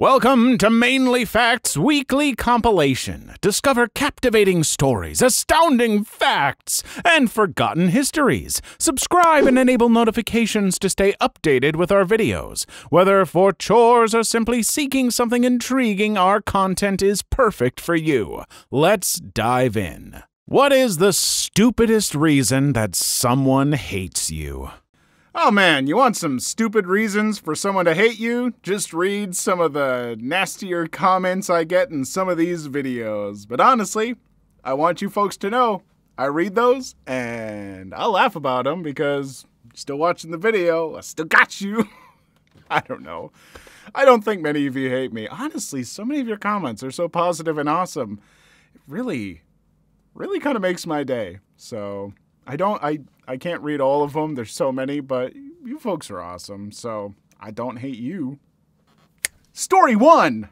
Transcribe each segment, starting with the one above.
Welcome to Mainly Facts Weekly Compilation. Discover captivating stories, astounding facts, and forgotten histories. Subscribe and enable notifications to stay updated with our videos. Whether for chores or simply seeking something intriguing, our content is perfect for you. Let's dive in. What is the stupidest reason that someone hates you? Oh man, you want some stupid reasons for someone to hate you? Just read some of the nastier comments I get in some of these videos. But honestly, I want you folks to know I read those and I laugh about them because still watching the video. I still got you. I don't know. I don't think many of you hate me. Honestly, so many of your comments are so positive and awesome. It really, really kind of makes my day. So I don't I I can't read all of them. There's so many, but you folks are awesome. So I don't hate you. Story 1.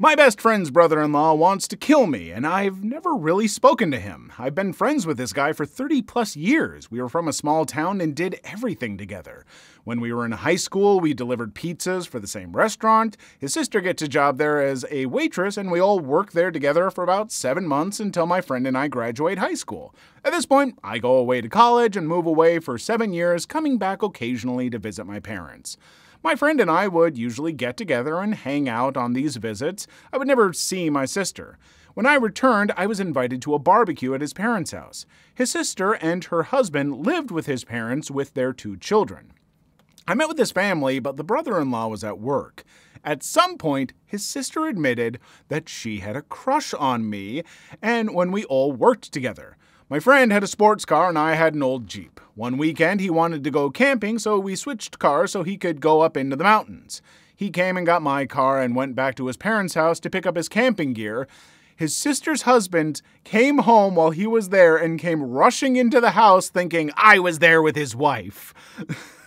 My best friend's brother in law wants to kill me, and I've never really spoken to him. I've been friends with this guy for 30 plus years. We were from a small town and did everything together. When we were in high school, we delivered pizzas for the same restaurant. His sister gets a job there as a waitress, and we all work there together for about seven months until my friend and I graduate high school. At this point, I go away to college and move away for seven years, coming back occasionally to visit my parents. My friend and I would usually get together and hang out on these visits. I would never see my sister. When I returned, I was invited to a barbecue at his parents' house. His sister and her husband lived with his parents with their two children. I met with his family, but the brother in law was at work. At some point, his sister admitted that she had a crush on me, and when we all worked together. My friend had a sports car and I had an old Jeep. One weekend he wanted to go camping, so we switched cars so he could go up into the mountains. He came and got my car and went back to his parents' house to pick up his camping gear. His sister's husband came home while he was there and came rushing into the house thinking I was there with his wife.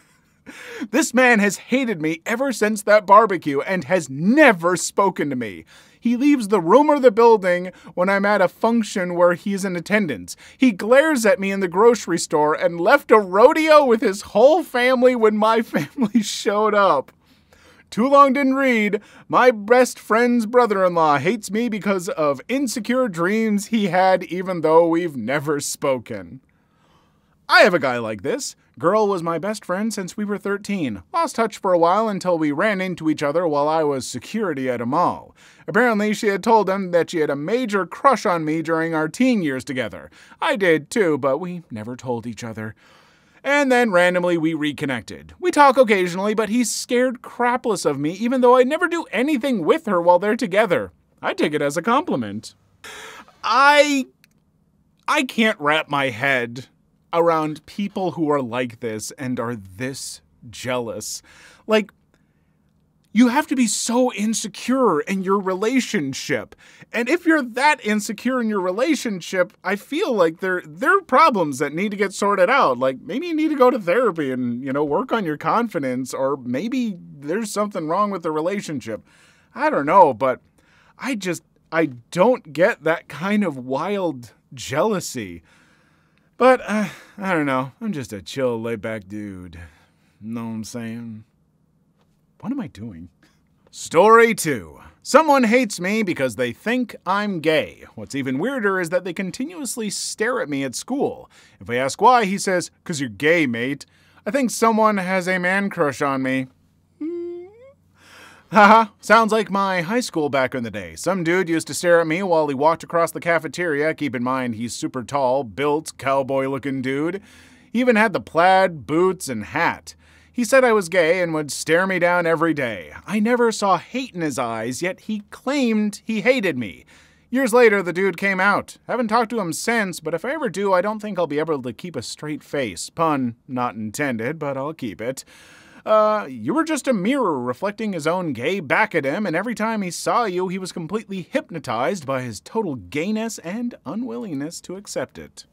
this man has hated me ever since that barbecue and has never spoken to me. He leaves the room or the building when I'm at a function where he's in attendance. He glares at me in the grocery store and left a rodeo with his whole family when my family showed up. Too long didn't read. My best friend's brother in law hates me because of insecure dreams he had, even though we've never spoken. I have a guy like this. Girl was my best friend since we were 13. Lost touch for a while until we ran into each other while I was security at a mall. Apparently, she had told him that she had a major crush on me during our teen years together. I did too, but we never told each other. And then randomly we reconnected. We talk occasionally, but he's scared crapless of me, even though I never do anything with her while they're together. I take it as a compliment. I. I can't wrap my head around people who are like this and are this jealous. Like, you have to be so insecure in your relationship. And if you're that insecure in your relationship, I feel like there there are problems that need to get sorted out. Like maybe you need to go to therapy and, you know, work on your confidence or maybe there's something wrong with the relationship. I don't know, but I just I don't get that kind of wild jealousy. But uh, I don't know. I'm just a chill, laid back dude. Know what I'm saying? What am I doing? Story 2. Someone hates me because they think I'm gay. What's even weirder is that they continuously stare at me at school. If I ask why, he says, Cause you're gay, mate. I think someone has a man crush on me. Haha, sounds like my high school back in the day. Some dude used to stare at me while he walked across the cafeteria. Keep in mind, he's super tall, built, cowboy looking dude. He even had the plaid, boots, and hat. He said I was gay and would stare me down every day. I never saw hate in his eyes, yet he claimed he hated me. Years later, the dude came out. Haven't talked to him since, but if I ever do, I don't think I'll be able to keep a straight face. Pun not intended, but I'll keep it. Uh, you were just a mirror reflecting his own gay back at him, and every time he saw you, he was completely hypnotized by his total gayness and unwillingness to accept it.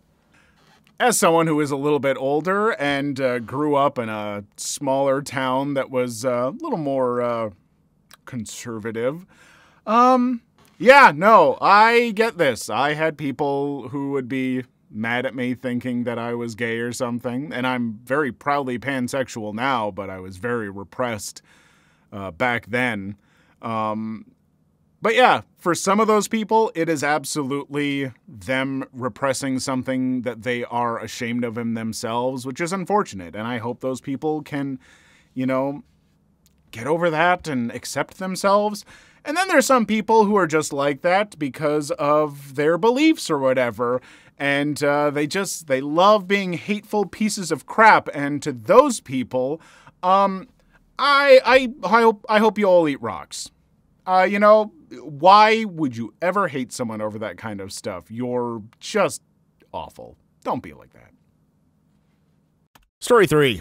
As someone who is a little bit older and uh, grew up in a smaller town that was uh, a little more uh, conservative, um, yeah, no, I get this. I had people who would be mad at me thinking that I was gay or something. And I'm very proudly pansexual now, but I was very repressed uh, back then. Um, but yeah, for some of those people, it is absolutely them repressing something that they are ashamed of in themselves, which is unfortunate. And I hope those people can, you know, get over that and accept themselves. And then there's some people who are just like that because of their beliefs or whatever. And uh, they just, they love being hateful pieces of crap. And to those people, um, I, I, I hope, I hope you all eat rocks. Uh, you know, why would you ever hate someone over that kind of stuff? You're just awful. Don't be like that. Story 3.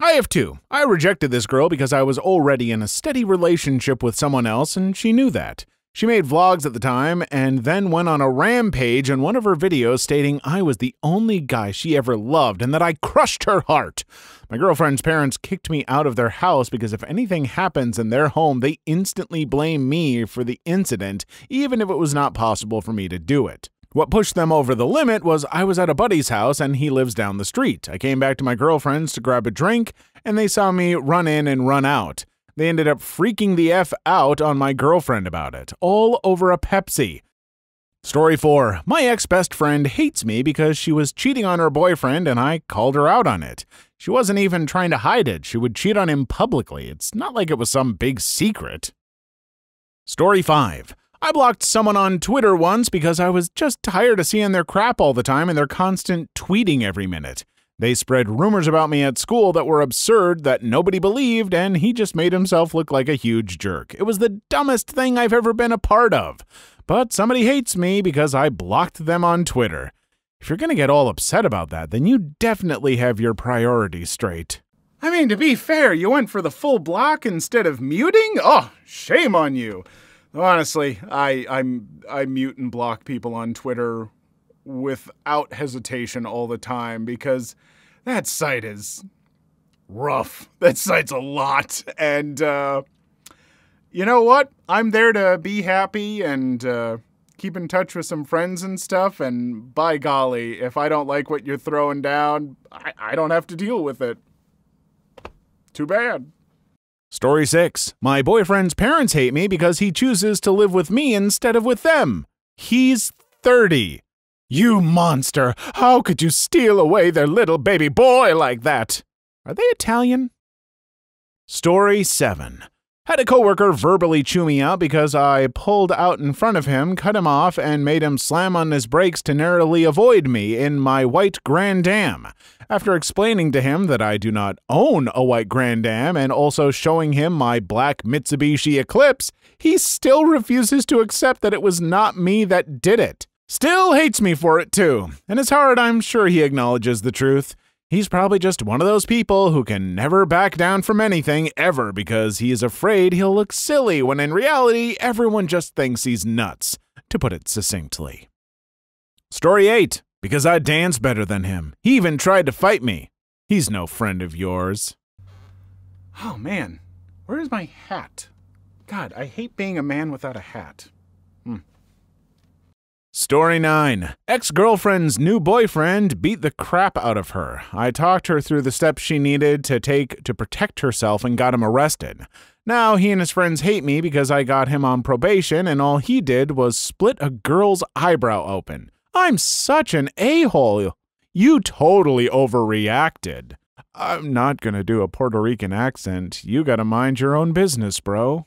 I have two. I rejected this girl because I was already in a steady relationship with someone else, and she knew that. She made vlogs at the time and then went on a rampage in one of her videos stating I was the only guy she ever loved and that I crushed her heart. My girlfriend's parents kicked me out of their house because if anything happens in their home, they instantly blame me for the incident, even if it was not possible for me to do it. What pushed them over the limit was I was at a buddy's house and he lives down the street. I came back to my girlfriend's to grab a drink and they saw me run in and run out. They ended up freaking the F out on my girlfriend about it, all over a Pepsi. Story 4 My ex best friend hates me because she was cheating on her boyfriend and I called her out on it. She wasn't even trying to hide it, she would cheat on him publicly. It's not like it was some big secret. Story 5 I blocked someone on Twitter once because I was just tired of seeing their crap all the time and their constant tweeting every minute. They spread rumors about me at school that were absurd that nobody believed, and he just made himself look like a huge jerk. It was the dumbest thing I've ever been a part of. But somebody hates me because I blocked them on Twitter. If you're going to get all upset about that, then you definitely have your priorities straight. I mean, to be fair, you went for the full block instead of muting? Oh, shame on you. Honestly, I I'm I mute and block people on Twitter without hesitation all the time because that site is rough. That site's a lot, and uh, you know what? I'm there to be happy and uh, keep in touch with some friends and stuff. And by golly, if I don't like what you're throwing down, I, I don't have to deal with it. Too bad. Story 6 My boyfriend's parents hate me because he chooses to live with me instead of with them. He's 30. You monster! How could you steal away their little baby boy like that? Are they Italian? Story 7 had a coworker verbally chew me out because I pulled out in front of him, cut him off, and made him slam on his brakes to narrowly avoid me in my white Grand Am. After explaining to him that I do not own a white Grand Am and also showing him my black Mitsubishi Eclipse, he still refuses to accept that it was not me that did it. Still hates me for it too, and it's hard I'm sure he acknowledges the truth. He's probably just one of those people who can never back down from anything ever because he is afraid he'll look silly when in reality everyone just thinks he's nuts, to put it succinctly. Story 8 Because I dance better than him. He even tried to fight me. He's no friend of yours. Oh man, where is my hat? God, I hate being a man without a hat. Hmm. Story 9 Ex girlfriend's new boyfriend beat the crap out of her. I talked her through the steps she needed to take to protect herself and got him arrested. Now he and his friends hate me because I got him on probation and all he did was split a girl's eyebrow open. I'm such an a hole. You totally overreacted. I'm not gonna do a Puerto Rican accent. You gotta mind your own business, bro.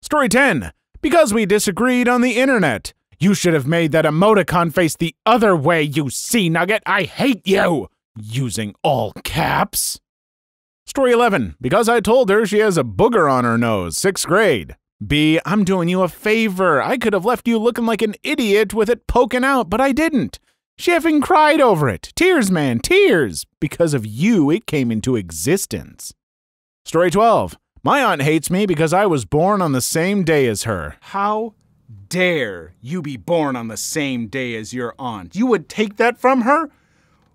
Story 10 Because we disagreed on the internet. You should have made that emoticon face the other way, you sea nugget. I hate you! Using all caps. Story 11. Because I told her she has a booger on her nose, sixth grade. B. I'm doing you a favor. I could have left you looking like an idiot with it poking out, but I didn't. She effing cried over it. Tears, man, tears. Because of you, it came into existence. Story 12. My aunt hates me because I was born on the same day as her. How dare you be born on the same day as your aunt? You would take that from her?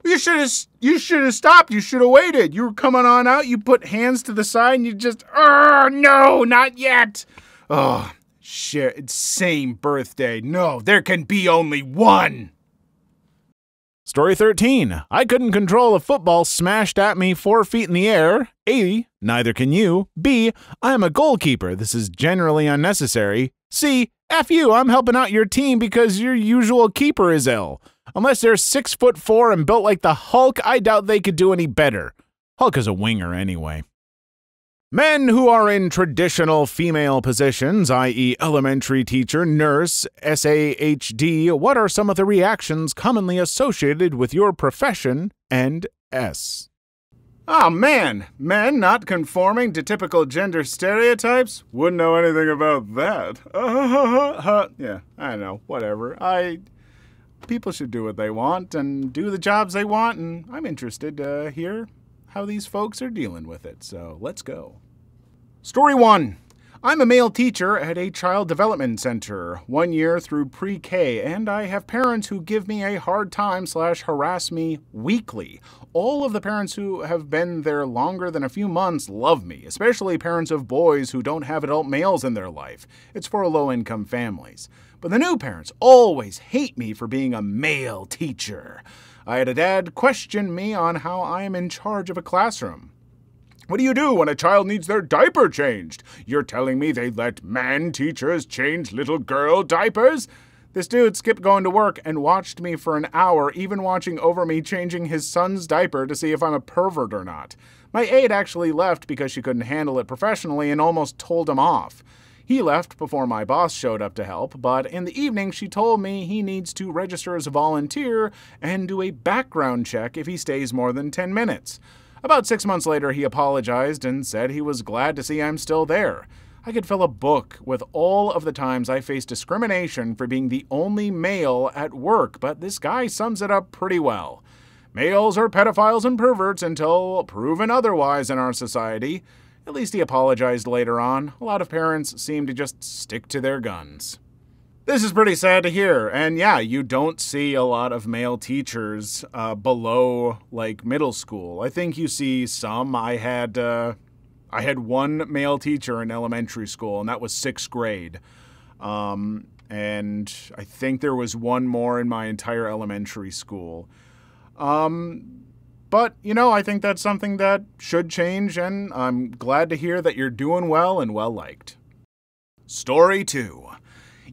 You should have you should have stopped. You should have waited. You were coming on out, you put hands to the side and you just oh no, not yet. Oh shit, same birthday. No, there can be only one. Story 13. I couldn't control a football smashed at me four feet in the air. A. Neither can you. B. I am a goalkeeper. This is generally unnecessary. C. F you, I'm helping out your team because your usual keeper is ill. Unless they're six foot four and built like the Hulk, I doubt they could do any better. Hulk is a winger anyway. Men who are in traditional female positions, i.e., elementary teacher, nurse, SAHD, what are some of the reactions commonly associated with your profession and S? Oh man, men not conforming to typical gender stereotypes? Wouldn't know anything about that. yeah, I know, whatever. I. People should do what they want and do the jobs they want, and I'm interested to hear how these folks are dealing with it, so let's go. Story 1 I'm a male teacher at a child development center, one year through pre K, and I have parents who give me a hard time slash harass me weekly. All of the parents who have been there longer than a few months love me, especially parents of boys who don't have adult males in their life. It's for low income families. But the new parents always hate me for being a male teacher. I had a dad question me on how I am in charge of a classroom. What do you do when a child needs their diaper changed? You're telling me they let man teachers change little girl diapers? This dude skipped going to work and watched me for an hour, even watching over me changing his son's diaper to see if I'm a pervert or not. My aide actually left because she couldn't handle it professionally and almost told him off. He left before my boss showed up to help, but in the evening she told me he needs to register as a volunteer and do a background check if he stays more than 10 minutes. About six months later, he apologized and said he was glad to see I'm still there. I could fill a book with all of the times I faced discrimination for being the only male at work, but this guy sums it up pretty well. Males are pedophiles and perverts until proven otherwise in our society. At least he apologized later on. A lot of parents seem to just stick to their guns. This is pretty sad to hear. And yeah, you don't see a lot of male teachers uh, below like middle school. I think you see some. I had uh, I had one male teacher in elementary school, and that was sixth grade. Um, and I think there was one more in my entire elementary school. Um, but, you know, I think that's something that should change, and I'm glad to hear that you're doing well and well liked. Story 2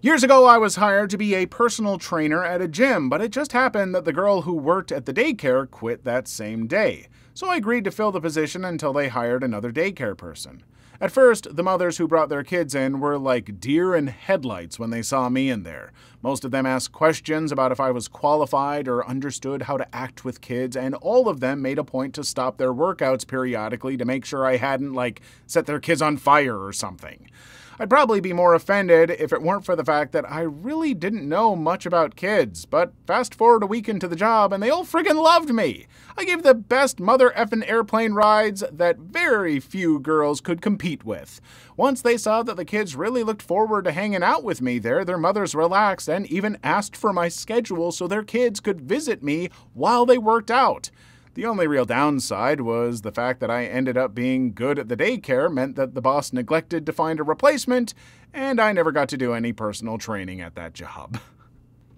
Years ago, I was hired to be a personal trainer at a gym, but it just happened that the girl who worked at the daycare quit that same day. So I agreed to fill the position until they hired another daycare person. At first, the mothers who brought their kids in were like deer in headlights when they saw me in there. Most of them asked questions about if I was qualified or understood how to act with kids, and all of them made a point to stop their workouts periodically to make sure I hadn't, like, set their kids on fire or something. I'd probably be more offended if it weren't for the fact that I really didn't know much about kids, but fast forward a week into the job and they all friggin' loved me. I gave the best mother effin' airplane rides that very few girls could compete with. Once they saw that the kids really looked forward to hanging out with me there, their mothers relaxed and even asked for my schedule so their kids could visit me while they worked out. The only real downside was the fact that I ended up being good at the daycare meant that the boss neglected to find a replacement, and I never got to do any personal training at that job.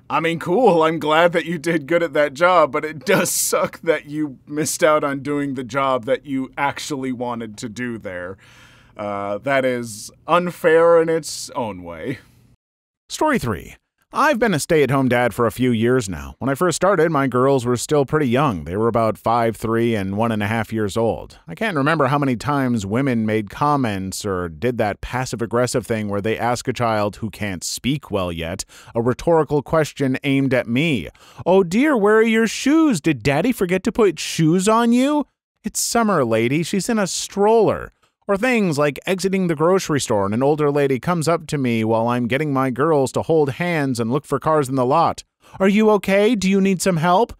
I mean, cool, I'm glad that you did good at that job, but it does suck that you missed out on doing the job that you actually wanted to do there. Uh, that is unfair in its own way. Story 3 I've been a stay at home dad for a few years now. When I first started, my girls were still pretty young. They were about five, three, and one and a half years old. I can't remember how many times women made comments or did that passive aggressive thing where they ask a child who can't speak well yet a rhetorical question aimed at me. Oh dear, where are your shoes? Did daddy forget to put shoes on you? It's summer, lady. She's in a stroller. Or things like exiting the grocery store and an older lady comes up to me while I'm getting my girls to hold hands and look for cars in the lot. Are you okay? Do you need some help?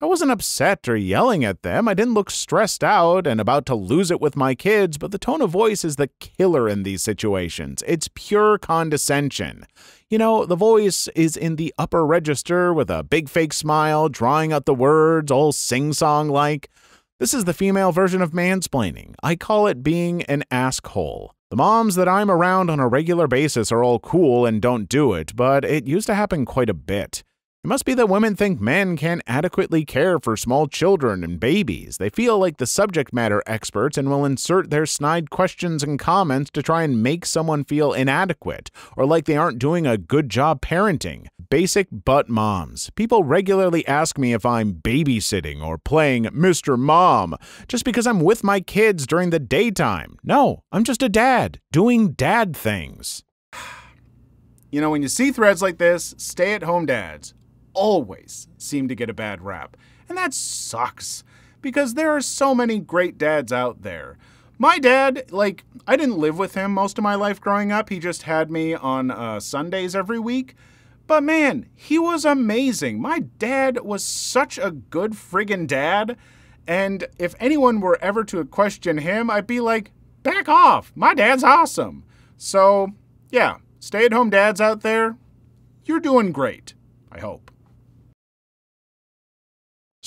I wasn't upset or yelling at them. I didn't look stressed out and about to lose it with my kids, but the tone of voice is the killer in these situations. It's pure condescension. You know, the voice is in the upper register with a big fake smile, drawing out the words, all sing song like. This is the female version of mansplaining. I call it being an asshole. The moms that I'm around on a regular basis are all cool and don't do it, but it used to happen quite a bit. It must be that women think men can't adequately care for small children and babies. They feel like the subject matter experts and will insert their snide questions and comments to try and make someone feel inadequate or like they aren't doing a good job parenting. Basic butt moms. People regularly ask me if I'm babysitting or playing Mr. Mom just because I'm with my kids during the daytime. No, I'm just a dad doing dad things. You know, when you see threads like this, stay at home dads always seem to get a bad rap. And that sucks because there are so many great dads out there. My dad, like, I didn't live with him most of my life growing up. He just had me on uh, Sundays every week. But man, he was amazing. My dad was such a good friggin' dad. And if anyone were ever to question him, I'd be like, back off. My dad's awesome. So, yeah, stay at home dads out there, you're doing great. I hope.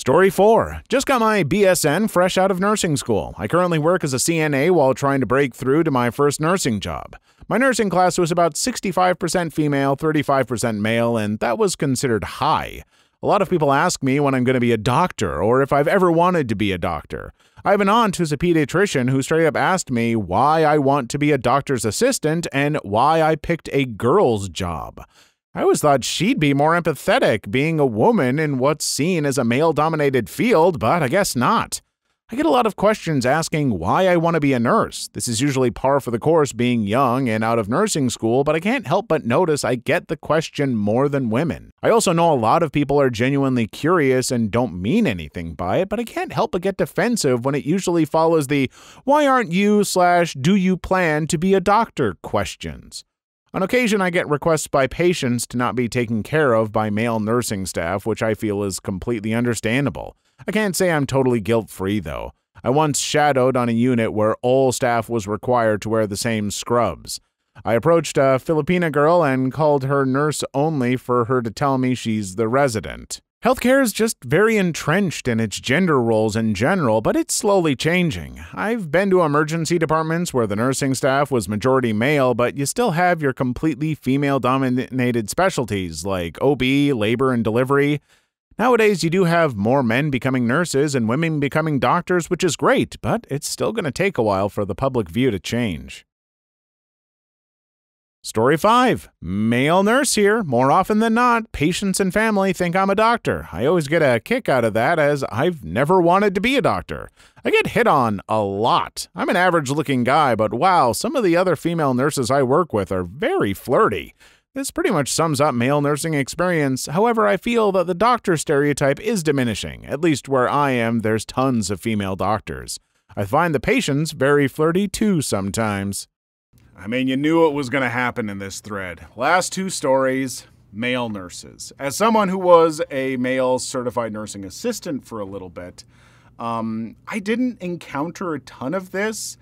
Story 4. Just got my BSN fresh out of nursing school. I currently work as a CNA while trying to break through to my first nursing job. My nursing class was about 65% female, 35% male, and that was considered high. A lot of people ask me when I'm going to be a doctor or if I've ever wanted to be a doctor. I have an aunt who's a pediatrician who straight up asked me why I want to be a doctor's assistant and why I picked a girl's job. I always thought she'd be more empathetic being a woman in what's seen as a male dominated field, but I guess not. I get a lot of questions asking why I want to be a nurse. This is usually par for the course being young and out of nursing school, but I can't help but notice I get the question more than women. I also know a lot of people are genuinely curious and don't mean anything by it, but I can't help but get defensive when it usually follows the why aren't you slash do you plan to be a doctor questions. On occasion, I get requests by patients to not be taken care of by male nursing staff, which I feel is completely understandable. I can't say I'm totally guilt free, though. I once shadowed on a unit where all staff was required to wear the same scrubs. I approached a Filipina girl and called her nurse only for her to tell me she's the resident. Healthcare is just very entrenched in its gender roles in general, but it's slowly changing. I've been to emergency departments where the nursing staff was majority male, but you still have your completely female dominated specialties like OB, labor, and delivery. Nowadays, you do have more men becoming nurses and women becoming doctors, which is great, but it's still going to take a while for the public view to change. Story 5. Male nurse here. More often than not, patients and family think I'm a doctor. I always get a kick out of that as I've never wanted to be a doctor. I get hit on a lot. I'm an average looking guy, but wow, some of the other female nurses I work with are very flirty. This pretty much sums up male nursing experience. However, I feel that the doctor stereotype is diminishing. At least where I am, there's tons of female doctors. I find the patients very flirty too sometimes. I mean, you knew it was going to happen in this thread. Last two stories male nurses. As someone who was a male certified nursing assistant for a little bit, um, I didn't encounter a ton of this,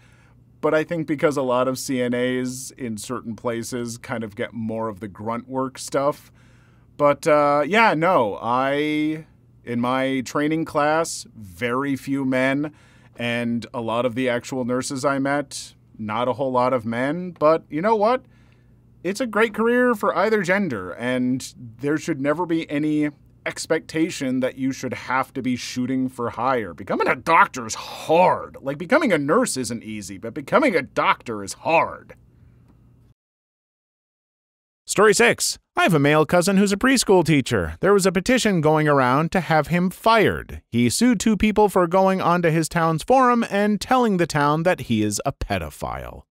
but I think because a lot of CNAs in certain places kind of get more of the grunt work stuff. But uh, yeah, no, I, in my training class, very few men, and a lot of the actual nurses I met, not a whole lot of men, but you know what? It's a great career for either gender, and there should never be any expectation that you should have to be shooting for higher. Becoming a doctor is hard. Like, becoming a nurse isn't easy, but becoming a doctor is hard. Story 6. I have a male cousin who's a preschool teacher. There was a petition going around to have him fired. He sued two people for going onto his town's forum and telling the town that he is a pedophile.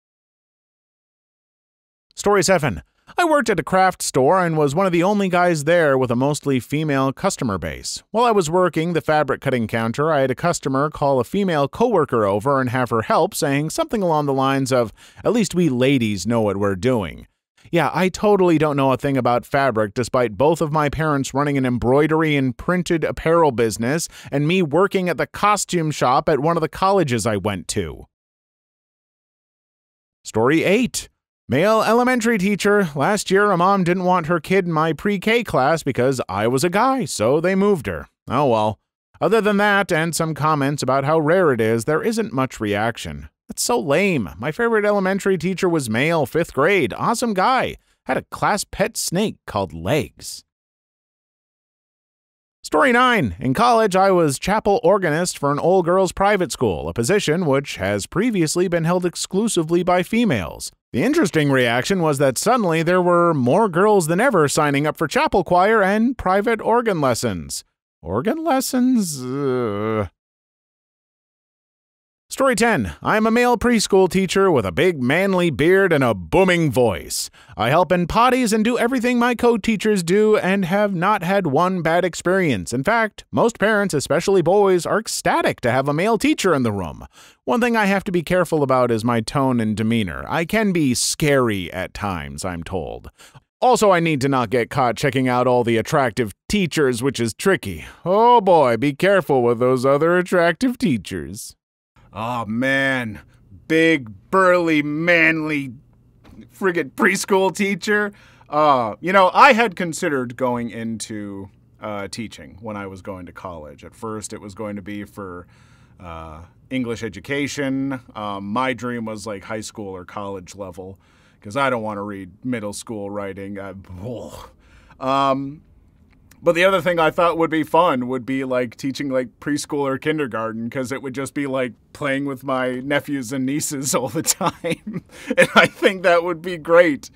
Story 7. I worked at a craft store and was one of the only guys there with a mostly female customer base. While I was working the fabric cutting counter, I had a customer call a female coworker over and have her help, saying something along the lines of, At least we ladies know what we're doing. Yeah, I totally don't know a thing about fabric, despite both of my parents running an embroidery and printed apparel business and me working at the costume shop at one of the colleges I went to. Story 8 Male elementary teacher. Last year, a mom didn't want her kid in my pre K class because I was a guy, so they moved her. Oh well. Other than that, and some comments about how rare it is, there isn't much reaction. That's so lame. My favorite elementary teacher was male, fifth grade. Awesome guy. Had a class pet snake called Legs. Story 9. In college, I was chapel organist for an all girls private school, a position which has previously been held exclusively by females. The interesting reaction was that suddenly there were more girls than ever signing up for chapel choir and private organ lessons. Organ lessons? Uh, Story 10. I am a male preschool teacher with a big manly beard and a booming voice. I help in potties and do everything my co teachers do and have not had one bad experience. In fact, most parents, especially boys, are ecstatic to have a male teacher in the room. One thing I have to be careful about is my tone and demeanor. I can be scary at times, I'm told. Also, I need to not get caught checking out all the attractive teachers, which is tricky. Oh boy, be careful with those other attractive teachers. Oh man, big, burly, manly, friggin' preschool teacher. Uh, you know, I had considered going into uh, teaching when I was going to college. At first, it was going to be for uh, English education. Um, my dream was like high school or college level because I don't want to read middle school writing. I, um, but the other thing I thought would be fun would be like teaching like preschool or kindergarten because it would just be like playing with my nephews and nieces all the time. and I think that would be great.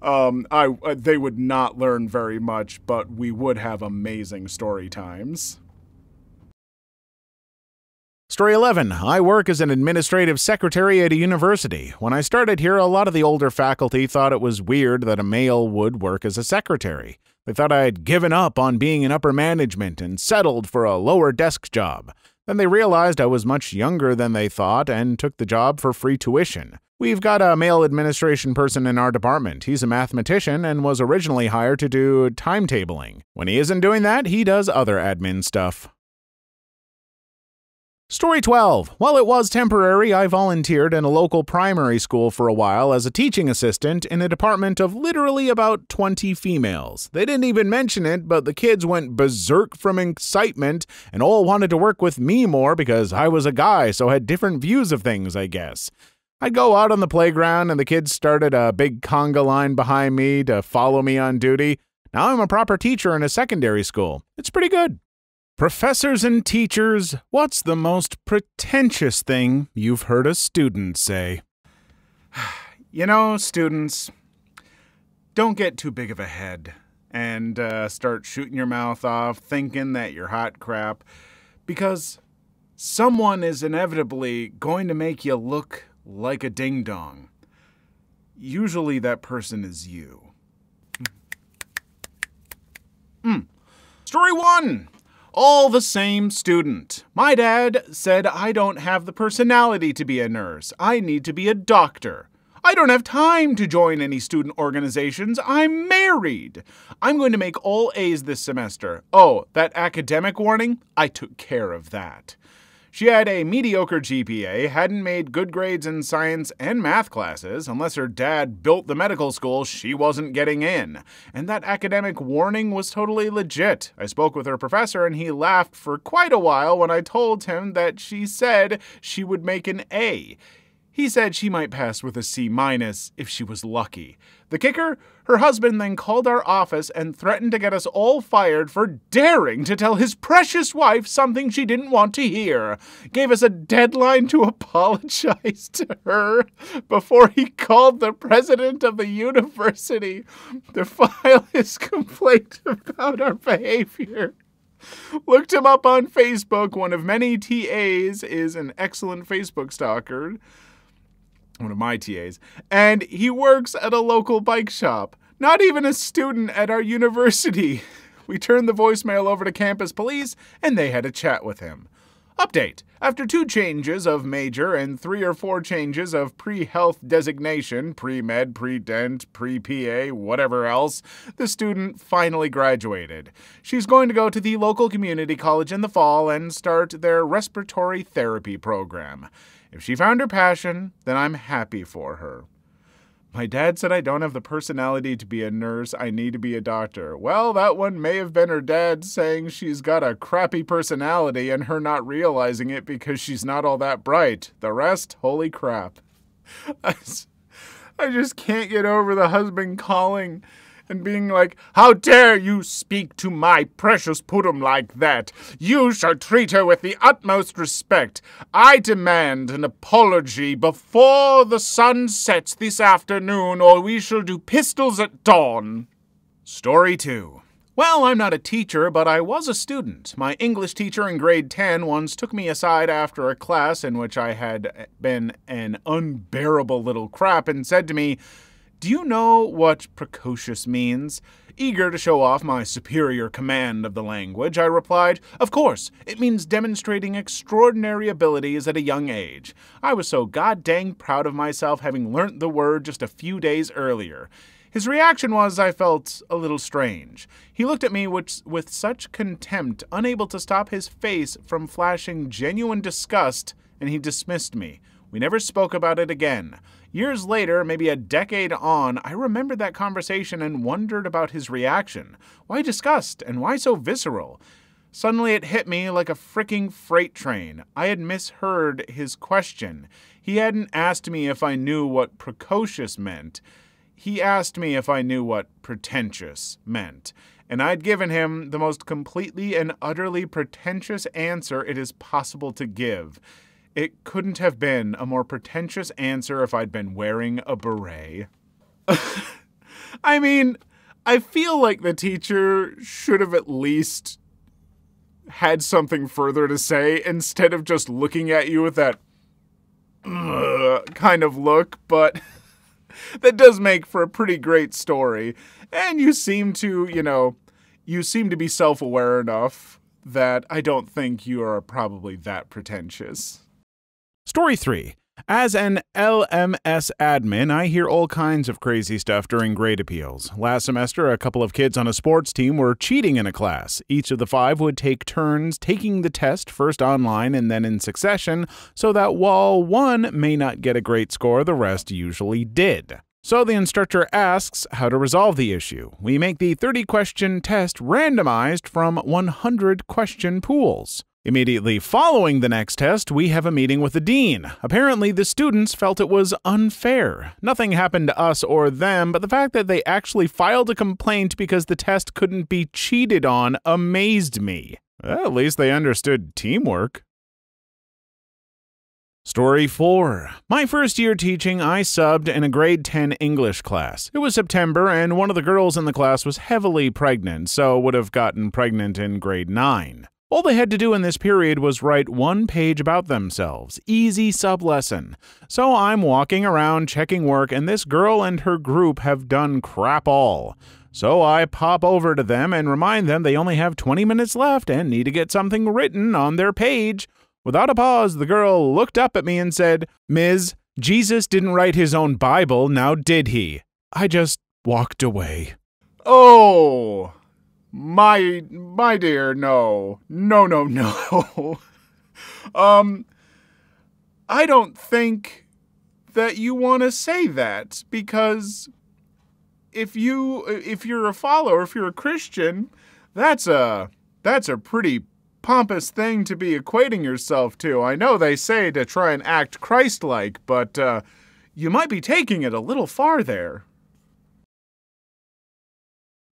Um, I uh, they would not learn very much, but we would have amazing story times. Story 11. I work as an administrative secretary at a university. When I started here, a lot of the older faculty thought it was weird that a male would work as a secretary. They thought I had given up on being in upper management and settled for a lower desk job. Then they realized I was much younger than they thought and took the job for free tuition. We've got a male administration person in our department. He's a mathematician and was originally hired to do timetabling. When he isn't doing that, he does other admin stuff. Story 12. While it was temporary, I volunteered in a local primary school for a while as a teaching assistant in a department of literally about 20 females. They didn't even mention it, but the kids went berserk from excitement and all wanted to work with me more because I was a guy, so had different views of things, I guess. I'd go out on the playground and the kids started a big conga line behind me to follow me on duty. Now I'm a proper teacher in a secondary school. It's pretty good. Professors and teachers, what's the most pretentious thing you've heard a student say? You know, students, don't get too big of a head and uh, start shooting your mouth off thinking that you're hot crap because someone is inevitably going to make you look like a ding dong. Usually that person is you. Mm. Story one all the same student. My dad said I don't have the personality to be a nurse. I need to be a doctor. I don't have time to join any student organizations. I'm married. I'm going to make all A's this semester. Oh, that academic warning? I took care of that. She had a mediocre GPA, hadn't made good grades in science and math classes. Unless her dad built the medical school, she wasn't getting in. And that academic warning was totally legit. I spoke with her professor and he laughed for quite a while when I told him that she said she would make an A. He said she might pass with a C minus if she was lucky. The kicker? Her husband then called our office and threatened to get us all fired for daring to tell his precious wife something she didn't want to hear. Gave us a deadline to apologize to her before he called the president of the university to file his complaint about our behavior. Looked him up on Facebook. One of many TAs is an excellent Facebook stalker one of my TAs, and he works at a local bike shop. Not even a student at our university. We turned the voicemail over to campus police, and they had a chat with him. Update After two changes of major and three or four changes of pre health designation, pre med, pre dent, pre PA, whatever else, the student finally graduated. She's going to go to the local community college in the fall and start their respiratory therapy program. If she found her passion, then I'm happy for her. My dad said I don't have the personality to be a nurse. I need to be a doctor. Well, that one may have been her dad saying she's got a crappy personality and her not realizing it because she's not all that bright. The rest, holy crap. I, just can't get over the husband calling and being like, How dare you speak to my precious Puddum like that? You shall treat her with the utmost respect. I demand an apology before the sun sets this afternoon, or we shall do pistols at dawn. Story 2. Well, I'm not a teacher, but I was a student. My English teacher in grade 10 once took me aside after a class in which I had been an unbearable little crap and said to me, Do you know what precocious means? Eager to show off my superior command of the language, I replied, Of course, it means demonstrating extraordinary abilities at a young age. I was so god dang proud of myself having learnt the word just a few days earlier. His reaction was, I felt, a little strange. He looked at me with, with such contempt, unable to stop his face from flashing genuine disgust, and he dismissed me. We never spoke about it again. Years later, maybe a decade on, I remembered that conversation and wondered about his reaction. Why disgust, and why so visceral? Suddenly it hit me like a fricking freight train. I had misheard his question. He hadn't asked me if I knew what precocious meant. He asked me if I knew what pretentious meant, and I'd given him the most completely and utterly pretentious answer it is possible to give. It couldn't have been a more pretentious answer if I'd been wearing a beret. I mean, I feel like the teacher should have at least had something further to say instead of just looking at you with that kind of look, but. that does make for a pretty great story. And you seem to, you know, you seem to be self aware enough that I don't think you are probably that pretentious. Story 3. As an LMS admin, I hear all kinds of crazy stuff during grade appeals. Last semester, a couple of kids on a sports team were cheating in a class. Each of the five would take turns taking the test, first online and then in succession, so that while one may not get a great score, the rest usually did. So the instructor asks how to resolve the issue. We make the 30 question test randomized from 100 question pools. Immediately following the next test, we have a meeting with the dean. Apparently, the students felt it was unfair. Nothing happened to us or them, but the fact that they actually filed a complaint because the test couldn't be cheated on amazed me. At least they understood teamwork. Story 4. My first year teaching, I subbed in a grade 10 English class. It was September, and one of the girls in the class was heavily pregnant, so would have gotten pregnant in grade 9. All they had to do in this period was write one page about themselves. Easy sub lesson. So I'm walking around checking work, and this girl and her group have done crap all. So I pop over to them and remind them they only have 20 minutes left and need to get something written on their page. Without a pause, the girl looked up at me and said, Ms., Jesus didn't write his own Bible, now did he? I just walked away. Oh! My my dear, no. No, no, no. um I don't think that you want to say that because if you if you're a follower, if you're a Christian, that's a that's a pretty pompous thing to be equating yourself to. I know they say to try and act Christ-like, but uh, you might be taking it a little far there.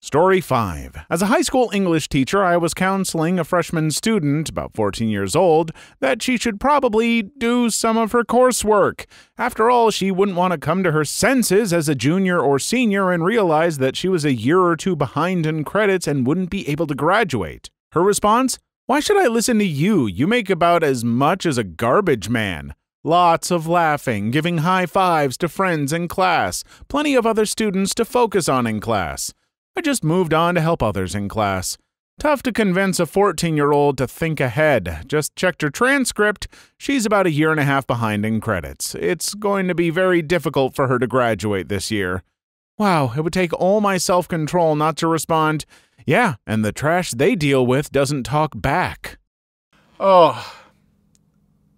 Story 5. As a high school English teacher, I was counseling a freshman student, about 14 years old, that she should probably do some of her coursework. After all, she wouldn't want to come to her senses as a junior or senior and realize that she was a year or two behind in credits and wouldn't be able to graduate. Her response? Why should I listen to you? You make about as much as a garbage man. Lots of laughing, giving high fives to friends in class, plenty of other students to focus on in class. I just moved on to help others in class. Tough to convince a 14 year old to think ahead. Just checked her transcript. She's about a year and a half behind in credits. It's going to be very difficult for her to graduate this year. Wow, it would take all my self control not to respond, yeah, and the trash they deal with doesn't talk back. Oh,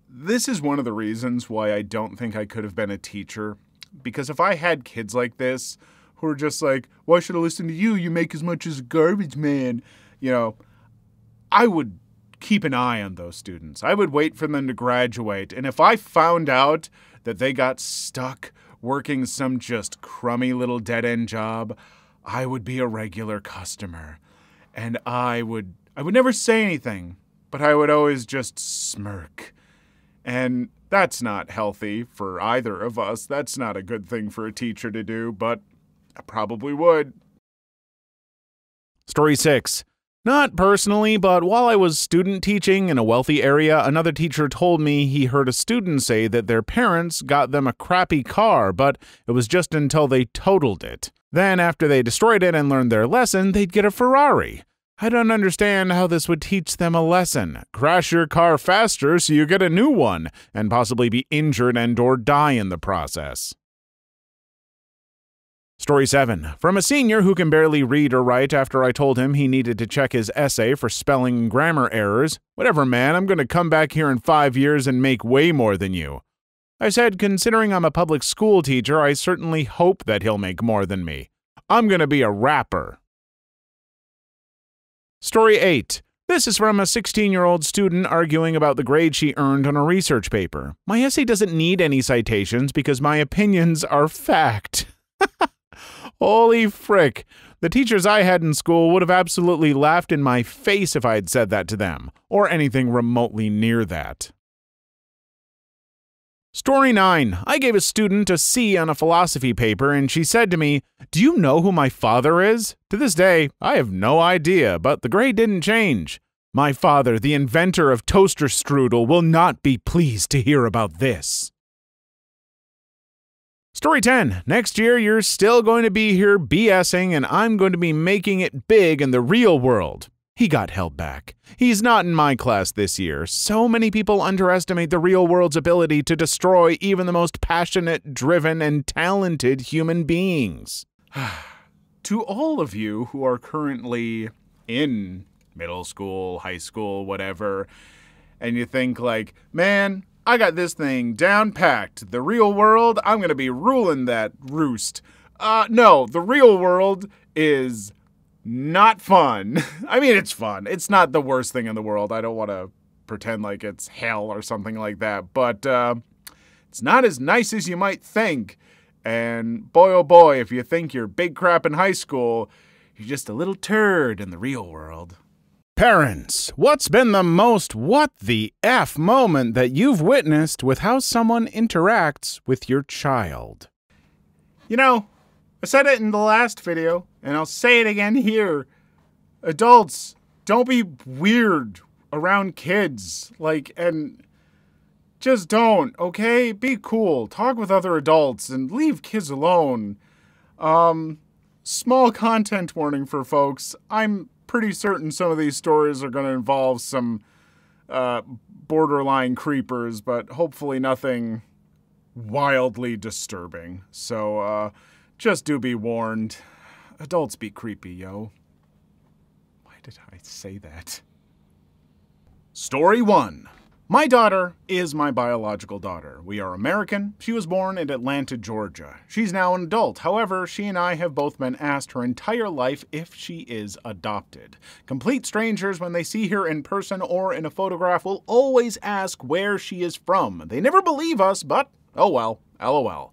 this is one of the reasons why I don't think I could have been a teacher. Because if I had kids like this, who are just like, why should I listen to you? You make as much as a garbage man. You know, I would keep an eye on those students. I would wait for them to graduate. And if I found out that they got stuck working some just crummy little dead end job, I would be a regular customer and I would I would never say anything, but I would always just smirk. And that's not healthy for either of us. That's not a good thing for a teacher to do, but I probably would. Story 6. Not personally, but while I was student teaching in a wealthy area, another teacher told me he heard a student say that their parents got them a crappy car, but it was just until they totaled it. Then, after they destroyed it and learned their lesson, they'd get a Ferrari. I don't understand how this would teach them a lesson. Crash your car faster so you get a new one, and possibly be injured and or die in the process. Story 7. From a senior who can barely read or write after I told him he needed to check his essay for spelling and grammar errors. Whatever, man, I'm going to come back here in five years and make way more than you. I said, considering I'm a public school teacher, I certainly hope that he'll make more than me. I'm going to be a rapper. Story 8. This is from a 16 year old student arguing about the grade she earned on a research paper. My essay doesn't need any citations because my opinions are fact. Holy frick. The teachers I had in school would have absolutely laughed in my face if I had said that to them, or anything remotely near that. Story 9. I gave a student a C on a philosophy paper, and she said to me, Do you know who my father is? To this day, I have no idea, but the grade didn't change. My father, the inventor of toaster strudel, will not be pleased to hear about this. Story 10. Next year, you're still going to be here BSing, and I'm going to be making it big in the real world. He got held back. He's not in my class this year. So many people underestimate the real world's ability to destroy even the most passionate, driven, and talented human beings. to all of you who are currently in middle school, high school, whatever, and you think, like, man, I got this thing down packed. The real world, I'm going to be ruling that roost. Uh, no, the real world is not fun. I mean, it's fun. It's not the worst thing in the world. I don't want to pretend like it's hell or something like that, but uh, it's not as nice as you might think. And boy, oh boy, if you think you're big crap in high school, you're just a little turd in the real world. Parents, what's been the most what the F moment that you've witnessed with how someone interacts with your child? You know, I said it in the last video, and I'll say it again here. Adults, don't be weird around kids. Like, and just don't, okay? Be cool. Talk with other adults and leave kids alone. Um, small content warning for folks. I'm pretty certain some of these stories are going to involve some uh, borderline creepers, but hopefully nothing wildly disturbing. So uh, just do be warned. Adults be creepy, yo. Why did I say that? Story 1 my daughter is my biological daughter. We are American. She was born in Atlanta, Georgia. She's now an adult. However, she and I have both been asked her entire life if she is adopted. Complete strangers, when they see her in person or in a photograph, will always ask where she is from. They never believe us, but oh well, lol.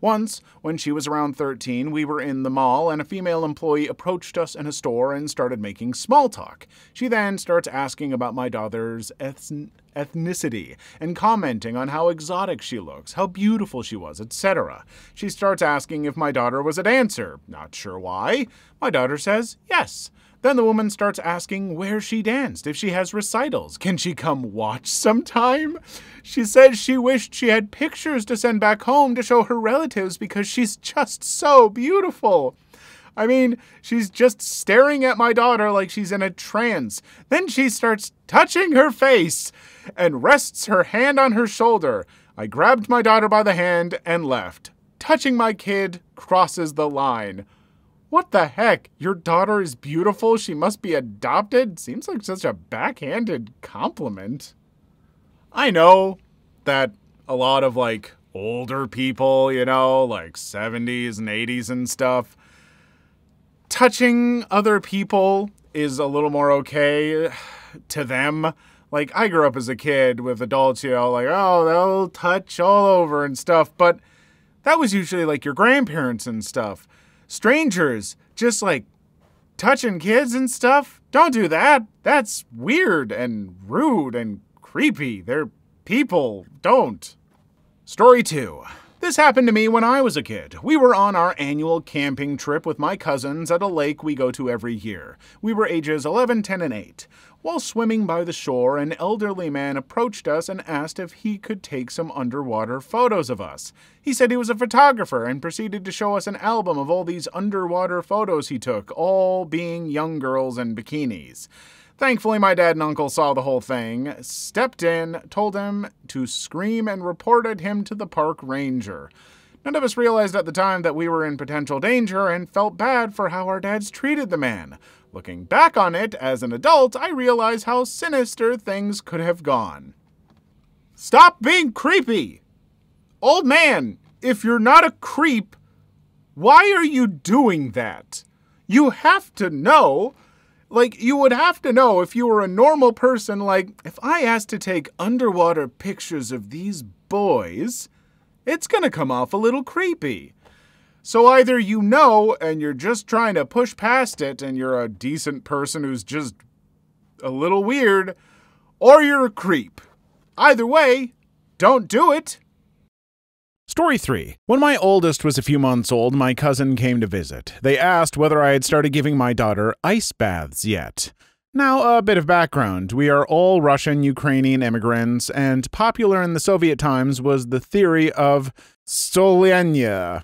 Once, when she was around 13, we were in the mall and a female employee approached us in a store and started making small talk. She then starts asking about my daughter's ethnicity and commenting on how exotic she looks, how beautiful she was, etc. She starts asking if my daughter was a dancer. Not sure why. My daughter says yes. Then the woman starts asking where she danced, if she has recitals. Can she come watch sometime? She says she wished she had pictures to send back home to show her relatives because she's just so beautiful. I mean, she's just staring at my daughter like she's in a trance. Then she starts touching her face and rests her hand on her shoulder. I grabbed my daughter by the hand and left. Touching my kid crosses the line. What the heck? Your daughter is beautiful? She must be adopted? Seems like such a backhanded compliment. I know that a lot of like older people, you know, like 70s and 80s and stuff, touching other people is a little more okay to them. Like, I grew up as a kid with adults, you know, like, oh, they'll touch all over and stuff, but that was usually like your grandparents and stuff. Strangers just like touching kids and stuff. Don't do that. That's weird and rude and creepy. They're people. Don't. Story 2. This happened to me when I was a kid. We were on our annual camping trip with my cousins at a lake we go to every year. We were ages 11, 10, and 8. While swimming by the shore, an elderly man approached us and asked if he could take some underwater photos of us. He said he was a photographer and proceeded to show us an album of all these underwater photos he took, all being young girls in bikinis. Thankfully, my dad and uncle saw the whole thing, stepped in, told him to scream, and reported him to the park ranger. None of us realized at the time that we were in potential danger and felt bad for how our dads treated the man. Looking back on it as an adult, I realize how sinister things could have gone. Stop being creepy! Old man, if you're not a creep, why are you doing that? You have to know like, you would have to know if you were a normal person, like, if I asked to take underwater pictures of these boys, it's gonna come off a little creepy. So either you know and you're just trying to push past it and you're a decent person who's just a little weird, or you're a creep. Either way, don't do it. Story 3. When my oldest was a few months old, my cousin came to visit. They asked whether I had started giving my daughter ice baths yet. Now, a bit of background. We are all Russian Ukrainian immigrants, and popular in the Soviet times was the theory of Stolenya,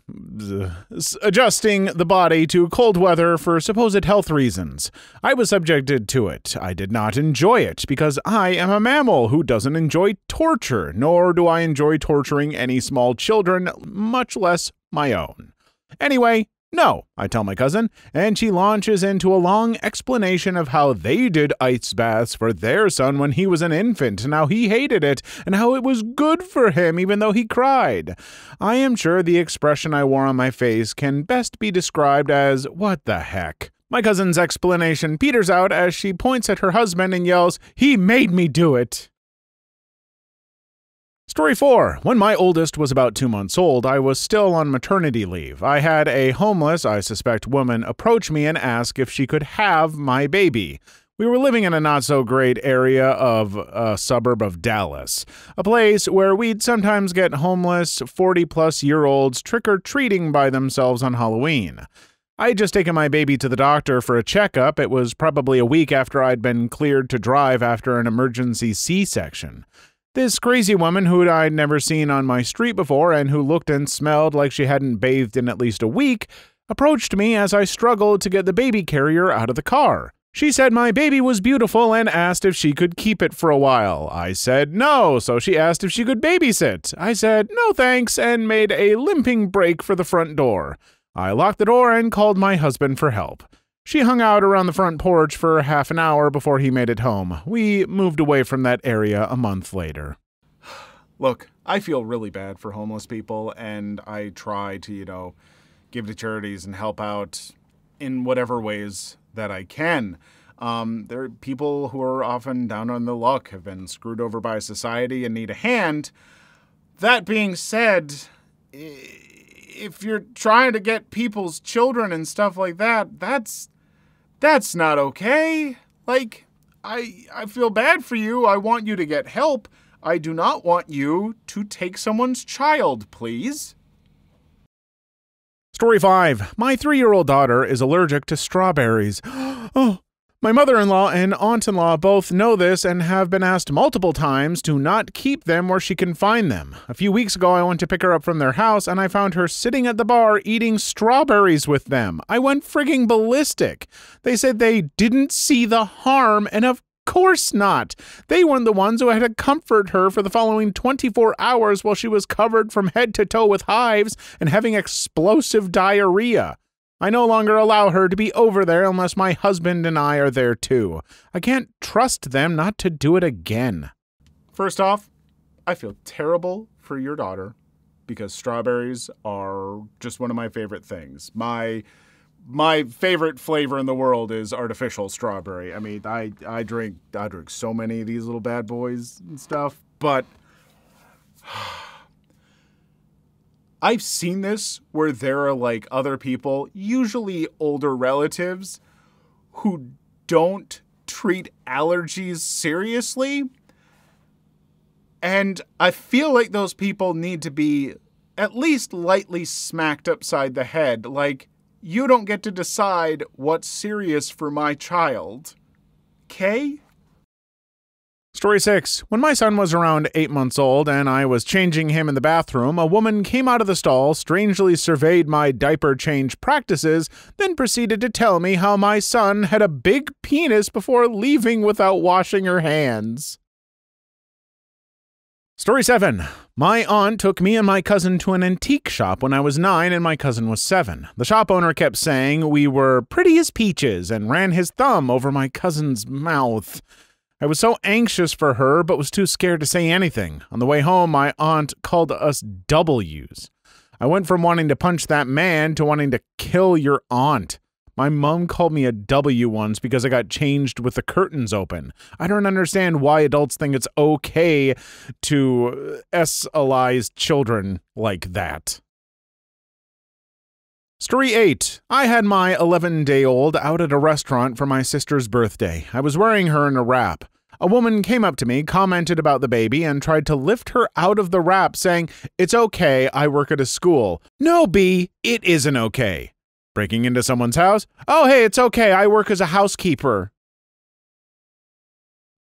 adjusting the body to cold weather for supposed health reasons. I was subjected to it. I did not enjoy it because I am a mammal who doesn't enjoy torture, nor do I enjoy torturing any small children, much less my own. Anyway, no, I tell my cousin, and she launches into a long explanation of how they did ice baths for their son when he was an infant, and how he hated it, and how it was good for him even though he cried. I am sure the expression I wore on my face can best be described as, What the heck? My cousin's explanation peters out as she points at her husband and yells, He made me do it! Story 4. When my oldest was about two months old, I was still on maternity leave. I had a homeless, I suspect, woman approach me and ask if she could have my baby. We were living in a not so great area of a suburb of Dallas, a place where we'd sometimes get homeless 40 plus year olds trick or treating by themselves on Halloween. I had just taken my baby to the doctor for a checkup. It was probably a week after I'd been cleared to drive after an emergency C section. This crazy woman who I'd never seen on my street before and who looked and smelled like she hadn't bathed in at least a week approached me as I struggled to get the baby carrier out of the car. She said my baby was beautiful and asked if she could keep it for a while. I said no, so she asked if she could babysit. I said no thanks and made a limping break for the front door. I locked the door and called my husband for help. She hung out around the front porch for half an hour before he made it home. We moved away from that area a month later. Look, I feel really bad for homeless people, and I try to, you know, give to charities and help out in whatever ways that I can. Um, there are people who are often down on the luck, have been screwed over by society, and need a hand. That being said, if you're trying to get people's children and stuff like that, that's that's not okay. Like, I, I feel bad for you. I want you to get help. I do not want you to take someone's child, please. Story 5. My three year old daughter is allergic to strawberries. oh, my mother in law and aunt in law both know this and have been asked multiple times to not keep them where she can find them. A few weeks ago, I went to pick her up from their house and I found her sitting at the bar eating strawberries with them. I went frigging ballistic. They said they didn't see the harm, and of course not. They weren't the ones who had to comfort her for the following 24 hours while she was covered from head to toe with hives and having explosive diarrhea. I no longer allow her to be over there unless my husband and I are there too. I can't trust them not to do it again. First off, I feel terrible for your daughter because strawberries are just one of my favorite things. My my favorite flavor in the world is artificial strawberry. I mean, I I drink I drink so many of these little bad boys and stuff, but I've seen this where there are like other people, usually older relatives, who don't treat allergies seriously. And I feel like those people need to be at least lightly smacked upside the head. Like, you don't get to decide what's serious for my child. Okay? Story 6. When my son was around 8 months old and I was changing him in the bathroom, a woman came out of the stall, strangely surveyed my diaper change practices, then proceeded to tell me how my son had a big penis before leaving without washing her hands. Story 7. My aunt took me and my cousin to an antique shop when I was 9 and my cousin was 7. The shop owner kept saying we were pretty as peaches and ran his thumb over my cousin's mouth. I was so anxious for her, but was too scared to say anything. On the way home, my aunt called us W's. I went from wanting to punch that man to wanting to kill your aunt. My mom called me a W once because I got changed with the curtains open. I don't understand why adults think it's okay to S-alize children like that. Story 8. I had my 11 day old out at a restaurant for my sister's birthday. I was wearing her in a wrap. A woman came up to me, commented about the baby, and tried to lift her out of the wrap, saying, It's okay, I work at a school. No, B, it isn't okay. Breaking into someone's house? Oh, hey, it's okay, I work as a housekeeper.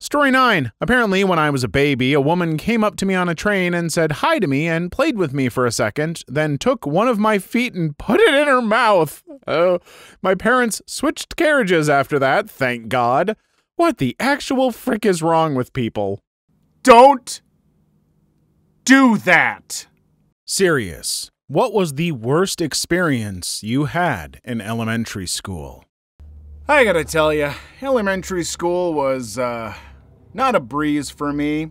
Story 9. Apparently, when I was a baby, a woman came up to me on a train and said hi to me and played with me for a second, then took one of my feet and put it in her mouth. Oh, my parents switched carriages after that, thank God. What the actual frick is wrong with people? Don't do that. Serious. What was the worst experience you had in elementary school? I gotta tell you, elementary school was, uh, not a breeze for me.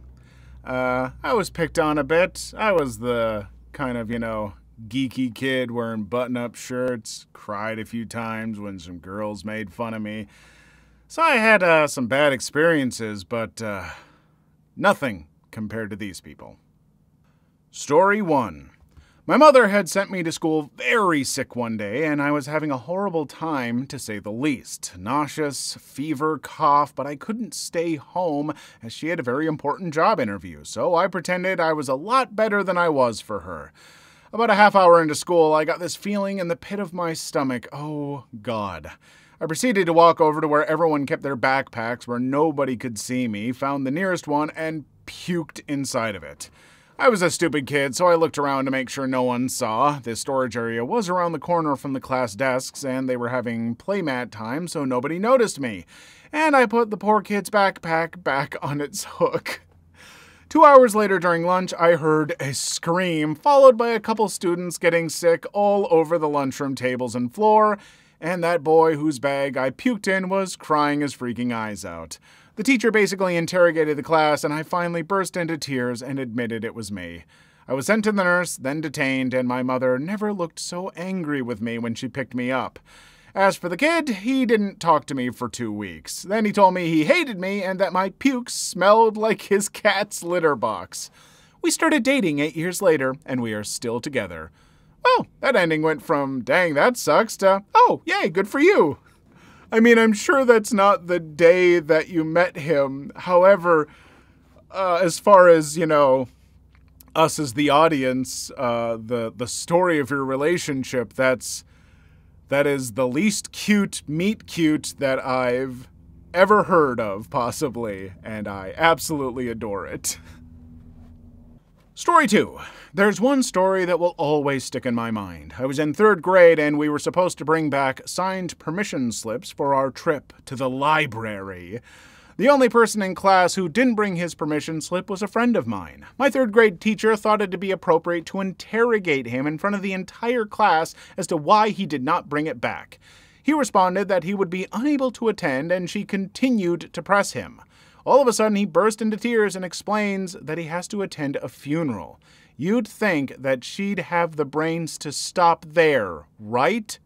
Uh, I was picked on a bit. I was the kind of, you know, geeky kid wearing button up shirts, cried a few times when some girls made fun of me. So I had uh, some bad experiences, but uh, nothing compared to these people. Story 1 my mother had sent me to school very sick one day, and I was having a horrible time, to say the least. Nauseous, fever, cough, but I couldn't stay home as she had a very important job interview, so I pretended I was a lot better than I was for her. About a half hour into school, I got this feeling in the pit of my stomach. Oh, God. I proceeded to walk over to where everyone kept their backpacks, where nobody could see me, found the nearest one, and puked inside of it. I was a stupid kid, so I looked around to make sure no one saw. The storage area was around the corner from the class desks, and they were having playmat time, so nobody noticed me. And I put the poor kid's backpack back on its hook. Two hours later during lunch, I heard a scream, followed by a couple students getting sick all over the lunchroom tables and floor, and that boy whose bag I puked in was crying his freaking eyes out. The teacher basically interrogated the class, and I finally burst into tears and admitted it was me. I was sent to the nurse, then detained, and my mother never looked so angry with me when she picked me up. As for the kid, he didn't talk to me for two weeks. Then he told me he hated me and that my pukes smelled like his cat's litter box. We started dating eight years later, and we are still together. Well, that ending went from, dang, that sucks, to, oh, yay, good for you. I mean, I'm sure that's not the day that you met him. However, uh, as far as, you know, us as the audience, uh, the the story of your relationship, that's that is the least cute meet cute that I've ever heard of, possibly, and I absolutely adore it. Story 2. There's one story that will always stick in my mind. I was in third grade and we were supposed to bring back signed permission slips for our trip to the library. The only person in class who didn't bring his permission slip was a friend of mine. My third grade teacher thought it to be appropriate to interrogate him in front of the entire class as to why he did not bring it back. He responded that he would be unable to attend, and she continued to press him. All of a sudden, he bursts into tears and explains that he has to attend a funeral. You'd think that she'd have the brains to stop there, right?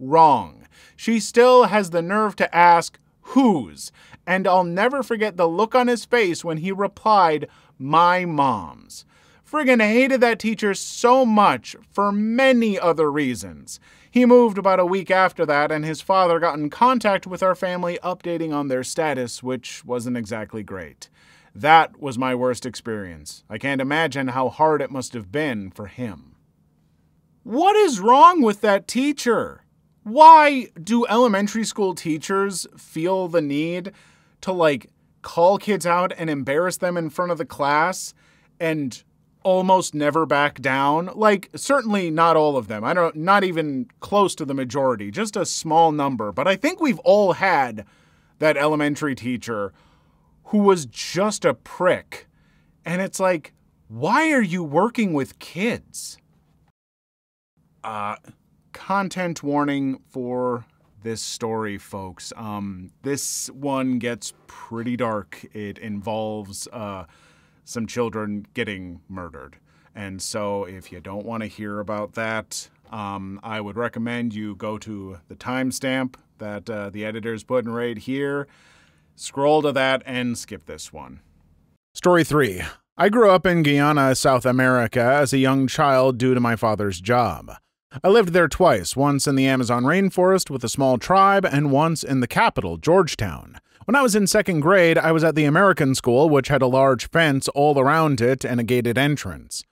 Wrong. She still has the nerve to ask, whose? And I'll never forget the look on his face when he replied, my mom's. Friggin' hated that teacher so much for many other reasons. He moved about a week after that, and his father got in contact with our family, updating on their status, which wasn't exactly great. That was my worst experience. I can't imagine how hard it must have been for him. What is wrong with that teacher? Why do elementary school teachers feel the need to like call kids out and embarrass them in front of the class and almost never back down. Like certainly not all of them. I don't not even close to the majority, just a small number, but I think we've all had that elementary teacher who was just a prick. And it's like, why are you working with kids? Uh content warning for this story, folks. Um, this one gets pretty dark. It involves uh, some children getting murdered. And so, if you don't want to hear about that, um, I would recommend you go to the timestamp that uh, the editor's putting right here, scroll to that, and skip this one. Story 3 I grew up in Guyana, South America, as a young child due to my father's job. I lived there twice, once in the Amazon rainforest with a small tribe, and once in the capital, Georgetown. When I was in second grade, I was at the American school, which had a large fence all around it and a gated entrance.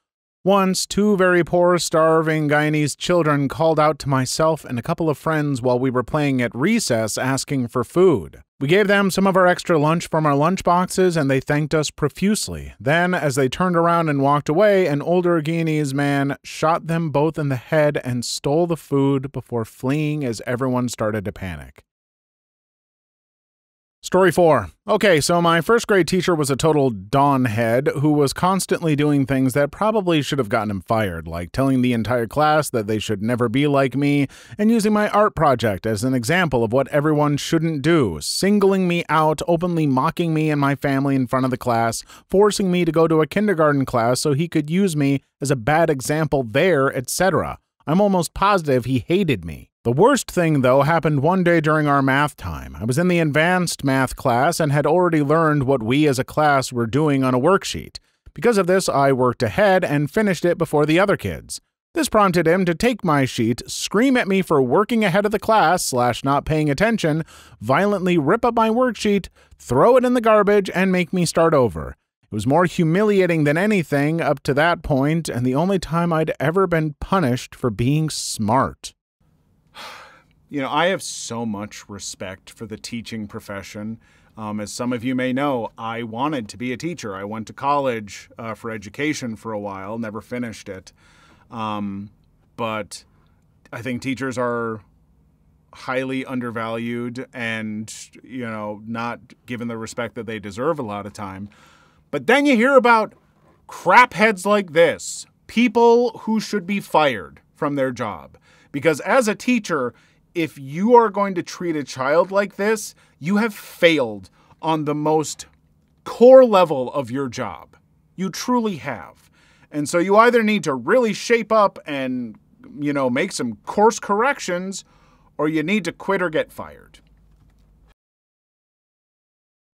Once, two very poor, starving Guyanese children called out to myself and a couple of friends while we were playing at recess asking for food. We gave them some of our extra lunch from our lunch boxes and they thanked us profusely. Then, as they turned around and walked away, an older Guyanese man shot them both in the head and stole the food before fleeing as everyone started to panic. Story 4. Okay, so my first grade teacher was a total dawnhead who was constantly doing things that probably should have gotten him fired, like telling the entire class that they should never be like me, and using my art project as an example of what everyone shouldn't do, singling me out, openly mocking me and my family in front of the class, forcing me to go to a kindergarten class so he could use me as a bad example there, etc. I'm almost positive he hated me. The worst thing, though, happened one day during our math time. I was in the advanced math class and had already learned what we as a class were doing on a worksheet. Because of this, I worked ahead and finished it before the other kids. This prompted him to take my sheet, scream at me for working ahead of the class slash not paying attention, violently rip up my worksheet, throw it in the garbage, and make me start over. It was more humiliating than anything up to that point, and the only time I'd ever been punished for being smart. You know, I have so much respect for the teaching profession. Um, as some of you may know, I wanted to be a teacher. I went to college uh, for education for a while, never finished it. Um, but I think teachers are highly undervalued and, you know, not given the respect that they deserve a lot of time. But then you hear about crapheads like this people who should be fired from their job. Because as a teacher, if you are going to treat a child like this, you have failed on the most core level of your job. You truly have. And so you either need to really shape up and, you know, make some course corrections, or you need to quit or get fired.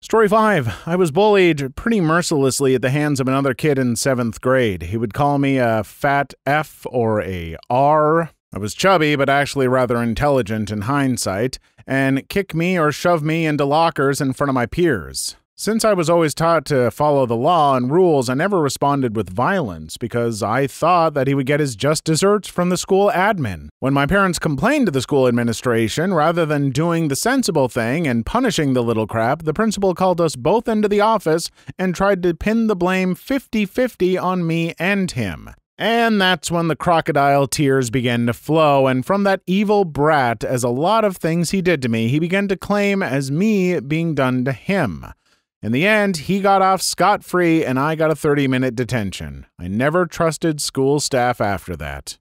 Story 5. I was bullied pretty mercilessly at the hands of another kid in seventh grade. He would call me a fat F or a R. I was chubby, but actually rather intelligent in hindsight, and kick me or shove me into lockers in front of my peers. Since I was always taught to follow the law and rules, I never responded with violence because I thought that he would get his just desserts from the school admin. When my parents complained to the school administration, rather than doing the sensible thing and punishing the little crap, the principal called us both into the office and tried to pin the blame 50 50 on me and him. And that's when the crocodile tears began to flow, and from that evil brat, as a lot of things he did to me, he began to claim as me being done to him. In the end, he got off scot free, and I got a 30 minute detention. I never trusted school staff after that.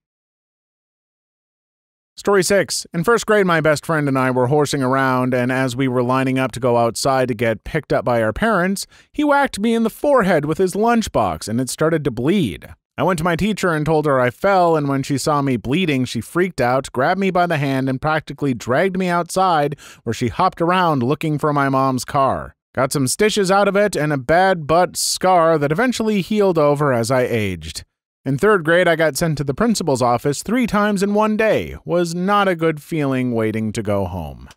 Story 6. In first grade, my best friend and I were horsing around, and as we were lining up to go outside to get picked up by our parents, he whacked me in the forehead with his lunchbox, and it started to bleed. I went to my teacher and told her I fell, and when she saw me bleeding, she freaked out, grabbed me by the hand, and practically dragged me outside, where she hopped around looking for my mom's car. Got some stitches out of it and a bad butt scar that eventually healed over as I aged. In third grade, I got sent to the principal's office three times in one day. Was not a good feeling waiting to go home.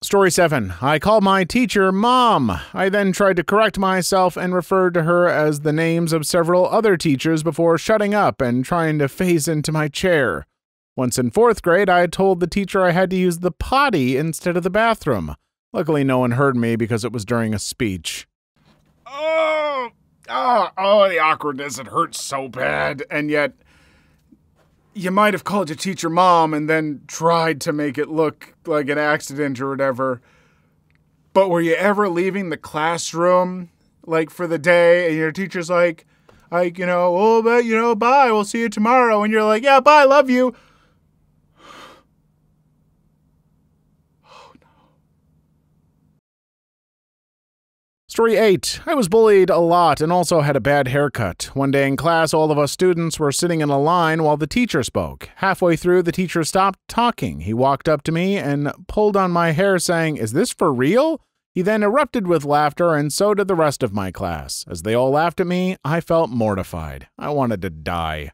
Story 7. I called my teacher Mom. I then tried to correct myself and referred to her as the names of several other teachers before shutting up and trying to phase into my chair. Once in fourth grade, I told the teacher I had to use the potty instead of the bathroom. Luckily, no one heard me because it was during a speech. Oh, oh, oh, the awkwardness. It hurts so bad. And yet, you might have called your teacher mom and then tried to make it look like an accident or whatever. But were you ever leaving the classroom like for the day and your teacher's like, like, you know, oh, but you know, bye, we'll see you tomorrow. And you're like, yeah, bye, I love you. Story 8. I was bullied a lot and also had a bad haircut. One day in class, all of us students were sitting in a line while the teacher spoke. Halfway through, the teacher stopped talking. He walked up to me and pulled on my hair, saying, Is this for real? He then erupted with laughter, and so did the rest of my class. As they all laughed at me, I felt mortified. I wanted to die.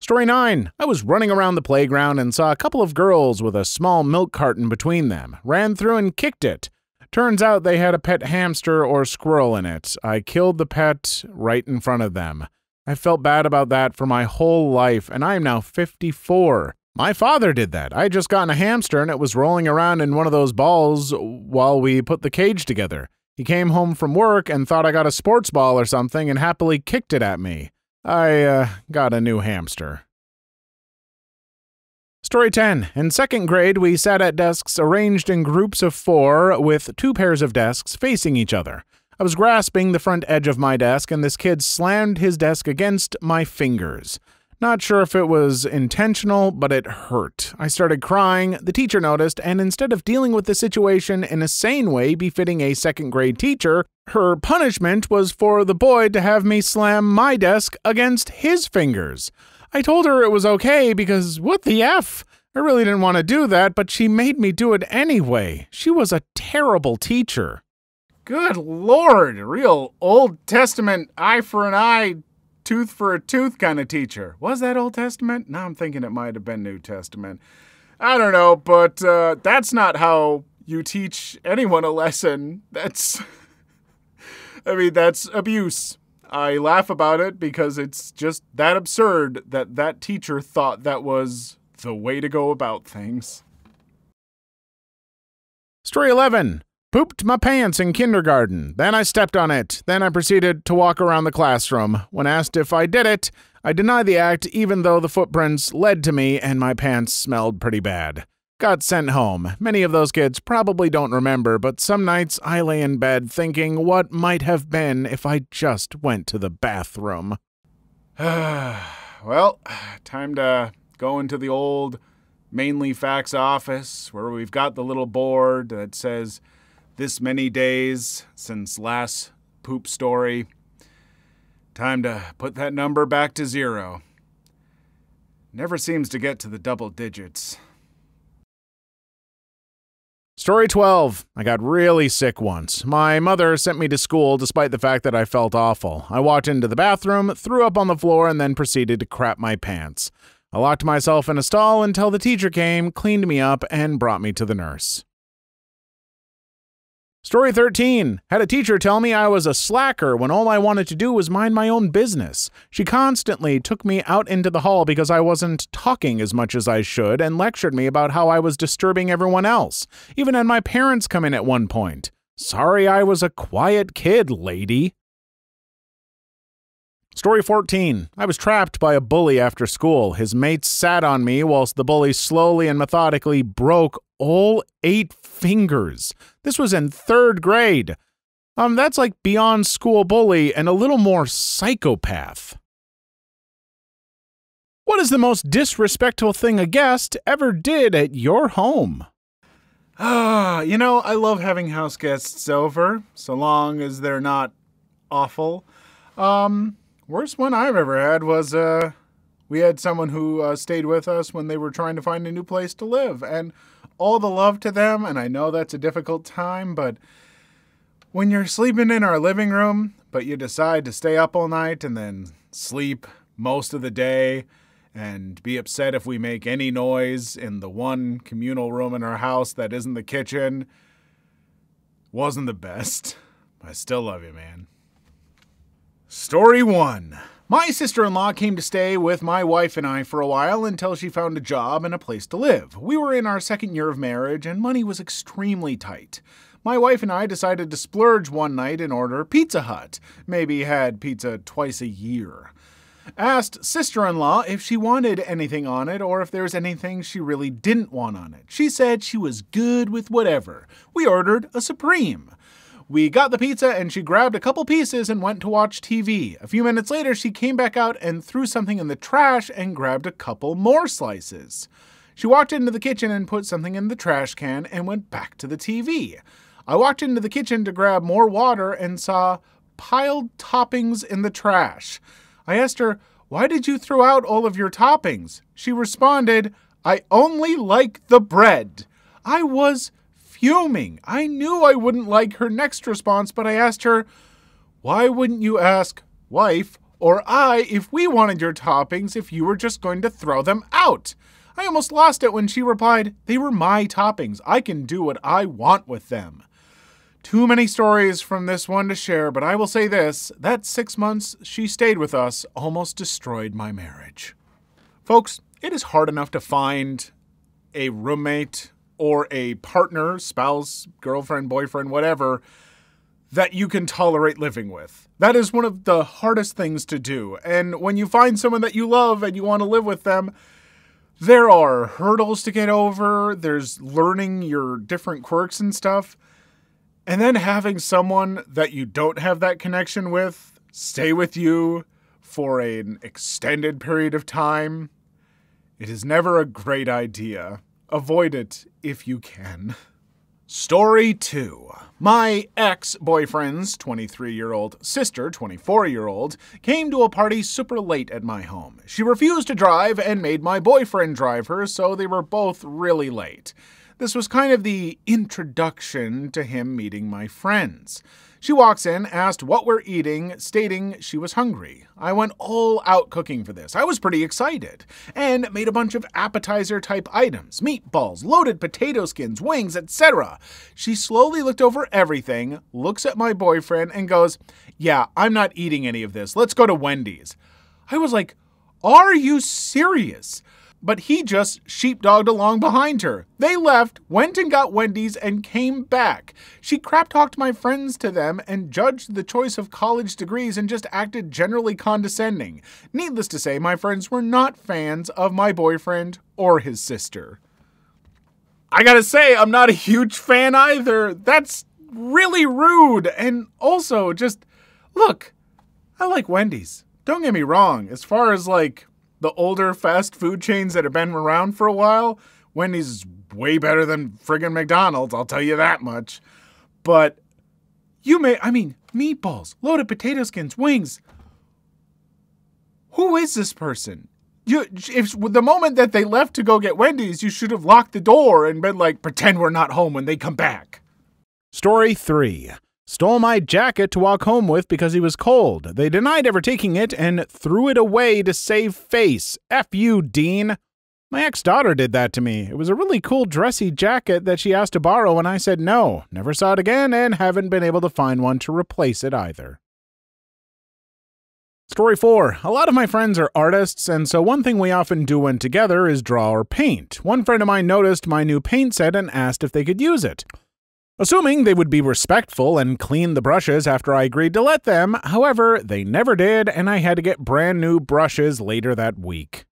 Story 9. I was running around the playground and saw a couple of girls with a small milk carton between them. Ran through and kicked it. Turns out they had a pet hamster or squirrel in it. I killed the pet right in front of them. I felt bad about that for my whole life, and I am now 54. My father did that. I had just gotten a hamster and it was rolling around in one of those balls while we put the cage together. He came home from work and thought I got a sports ball or something and happily kicked it at me. I uh, got a new hamster. Story 10. In second grade, we sat at desks arranged in groups of four with two pairs of desks facing each other. I was grasping the front edge of my desk, and this kid slammed his desk against my fingers. Not sure if it was intentional, but it hurt. I started crying, the teacher noticed, and instead of dealing with the situation in a sane way befitting a second grade teacher, her punishment was for the boy to have me slam my desk against his fingers. I told her it was okay because what the F? I really didn't want to do that, but she made me do it anyway. She was a terrible teacher. Good lord, real Old Testament eye for an eye, tooth for a tooth kind of teacher. Was that Old Testament? Now I'm thinking it might have been New Testament. I don't know, but uh, that's not how you teach anyone a lesson. That's. I mean, that's abuse. I laugh about it because it's just that absurd that that teacher thought that was the way to go about things. Story 11. Pooped my pants in kindergarten. Then I stepped on it. Then I proceeded to walk around the classroom. When asked if I did it, I denied the act even though the footprints led to me and my pants smelled pretty bad got sent home. Many of those kids probably don't remember, but some nights I lay in bed thinking what might have been if I just went to the bathroom. well, time to go into the old Mainly Facts office where we've got the little board that says this many days since last poop story. Time to put that number back to zero. Never seems to get to the double digits. Story 12. I got really sick once. My mother sent me to school despite the fact that I felt awful. I walked into the bathroom, threw up on the floor, and then proceeded to crap my pants. I locked myself in a stall until the teacher came, cleaned me up, and brought me to the nurse. Story 13. Had a teacher tell me I was a slacker when all I wanted to do was mind my own business. She constantly took me out into the hall because I wasn't talking as much as I should and lectured me about how I was disturbing everyone else. Even had my parents come in at one point. Sorry I was a quiet kid, lady. Story 14. I was trapped by a bully after school. His mates sat on me whilst the bully slowly and methodically broke all eight fingers. This was in third grade. Um, that's like beyond school bully and a little more psychopath. What is the most disrespectful thing a guest ever did at your home? Ah, you know, I love having house guests over, so long as they're not awful. Um, worst one I've ever had was, uh, We had someone who uh, stayed with us when they were trying to find a new place to live, and all the love to them. And I know that's a difficult time, but when you're sleeping in our living room, but you decide to stay up all night and then sleep most of the day and be upset if we make any noise in the one communal room in our house that isn't the kitchen wasn't the best. I still love you, man. Story 1. My sister in law came to stay with my wife and I for a while until she found a job and a place to live. We were in our second year of marriage and money was extremely tight. My wife and I decided to splurge one night and order Pizza Hut. Maybe had pizza twice a year. Asked sister in law if she wanted anything on it or if there's anything she really didn't want on it. She said she was good with whatever. We ordered a Supreme. We got the pizza and she grabbed a couple pieces and went to watch TV. A few minutes later, she came back out and threw something in the trash and grabbed a couple more slices. She walked into the kitchen and put something in the trash can and went back to the TV. I walked into the kitchen to grab more water and saw piled toppings in the trash. I asked her, Why did you throw out all of your toppings? She responded, I only like the bread. I was fuming. I knew I wouldn't like her next response, but I asked her, Why wouldn't you ask wife or I if we wanted your toppings if you were just going to throw them out? I almost lost it when she replied, They were my toppings. I can do what I want with them. Too many stories from this one to share, but I will say this that six months she stayed with us almost destroyed my marriage. Folks, it is hard enough to find a roommate or a partner, spouse, girlfriend, boyfriend, whatever, that you can tolerate living with. That is one of the hardest things to do. And when you find someone that you love and you want to live with them, there are hurdles to get over. There's learning your different quirks and stuff. And then having someone that you don't have that connection with stay with you for an extended period of time, it is never a great idea. Avoid it if you can. Story 2. My ex boyfriend's 23 year old sister, 24 year old, came to a party super late at my home. She refused to drive and made my boyfriend drive her, so they were both really late. This was kind of the introduction to him meeting my friends. She walks in, asked what we're eating, stating she was hungry. I went all out cooking for this. I was pretty excited and made a bunch of appetizer type items meatballs, loaded potato skins, wings, etc. She slowly looked over everything, looks at my boyfriend, and goes, Yeah, I'm not eating any of this. Let's go to Wendy's. I was like, Are you serious? But he just sheepdogged along behind her. They left, went and got Wendy's, and came back. She crap talked my friends to them and judged the choice of college degrees and just acted generally condescending. Needless to say, my friends were not fans of my boyfriend or his sister. I gotta say, I'm not a huge fan either. That's really rude. And also, just look, I like Wendy's. Don't get me wrong. As far as like the older fast food chains that have been around for a while, Wendy's is way better than friggin' McDonald's, I'll tell you that much. But you may, I mean, meatballs, loaded potato skins, wings. Who is this person? You, if the moment that they left to go get Wendy's, you should have locked the door and been like, pretend we're not home when they come back. Story 3 Stole my jacket to walk home with because he was cold. They denied ever taking it and threw it away to save face. F you, Dean. My ex daughter did that to me. It was a really cool dressy jacket that she asked to borrow, and I said no. Never saw it again, and haven't been able to find one to replace it either. Story 4. A lot of my friends are artists, and so one thing we often do when together is draw or paint. One friend of mine noticed my new paint set and asked if they could use it. Assuming they would be respectful and clean the brushes after I agreed to let them, however, they never did, and I had to get brand new brushes later that week.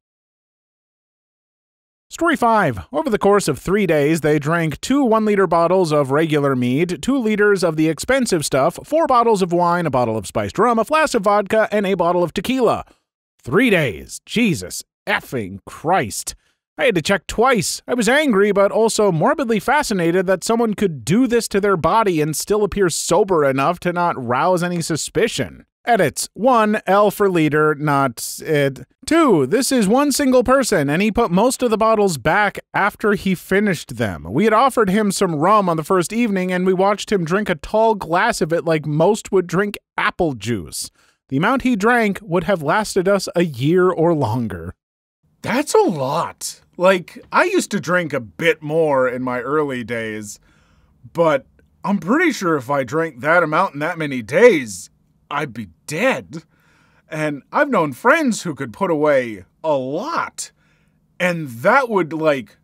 Story 5. Over the course of three days, they drank two one liter bottles of regular mead, two liters of the expensive stuff, four bottles of wine, a bottle of spiced rum, a flask of vodka, and a bottle of tequila. Three days. Jesus effing Christ. I had to check twice. I was angry, but also morbidly fascinated that someone could do this to their body and still appear sober enough to not rouse any suspicion. Edits. One, L for leader, not it. Two, this is one single person, and he put most of the bottles back after he finished them. We had offered him some rum on the first evening, and we watched him drink a tall glass of it like most would drink apple juice. The amount he drank would have lasted us a year or longer. That's a lot. Like, I used to drink a bit more in my early days, but I'm pretty sure if I drank that amount in that many days, I'd be dead. And I've known friends who could put away a lot. And that would, like,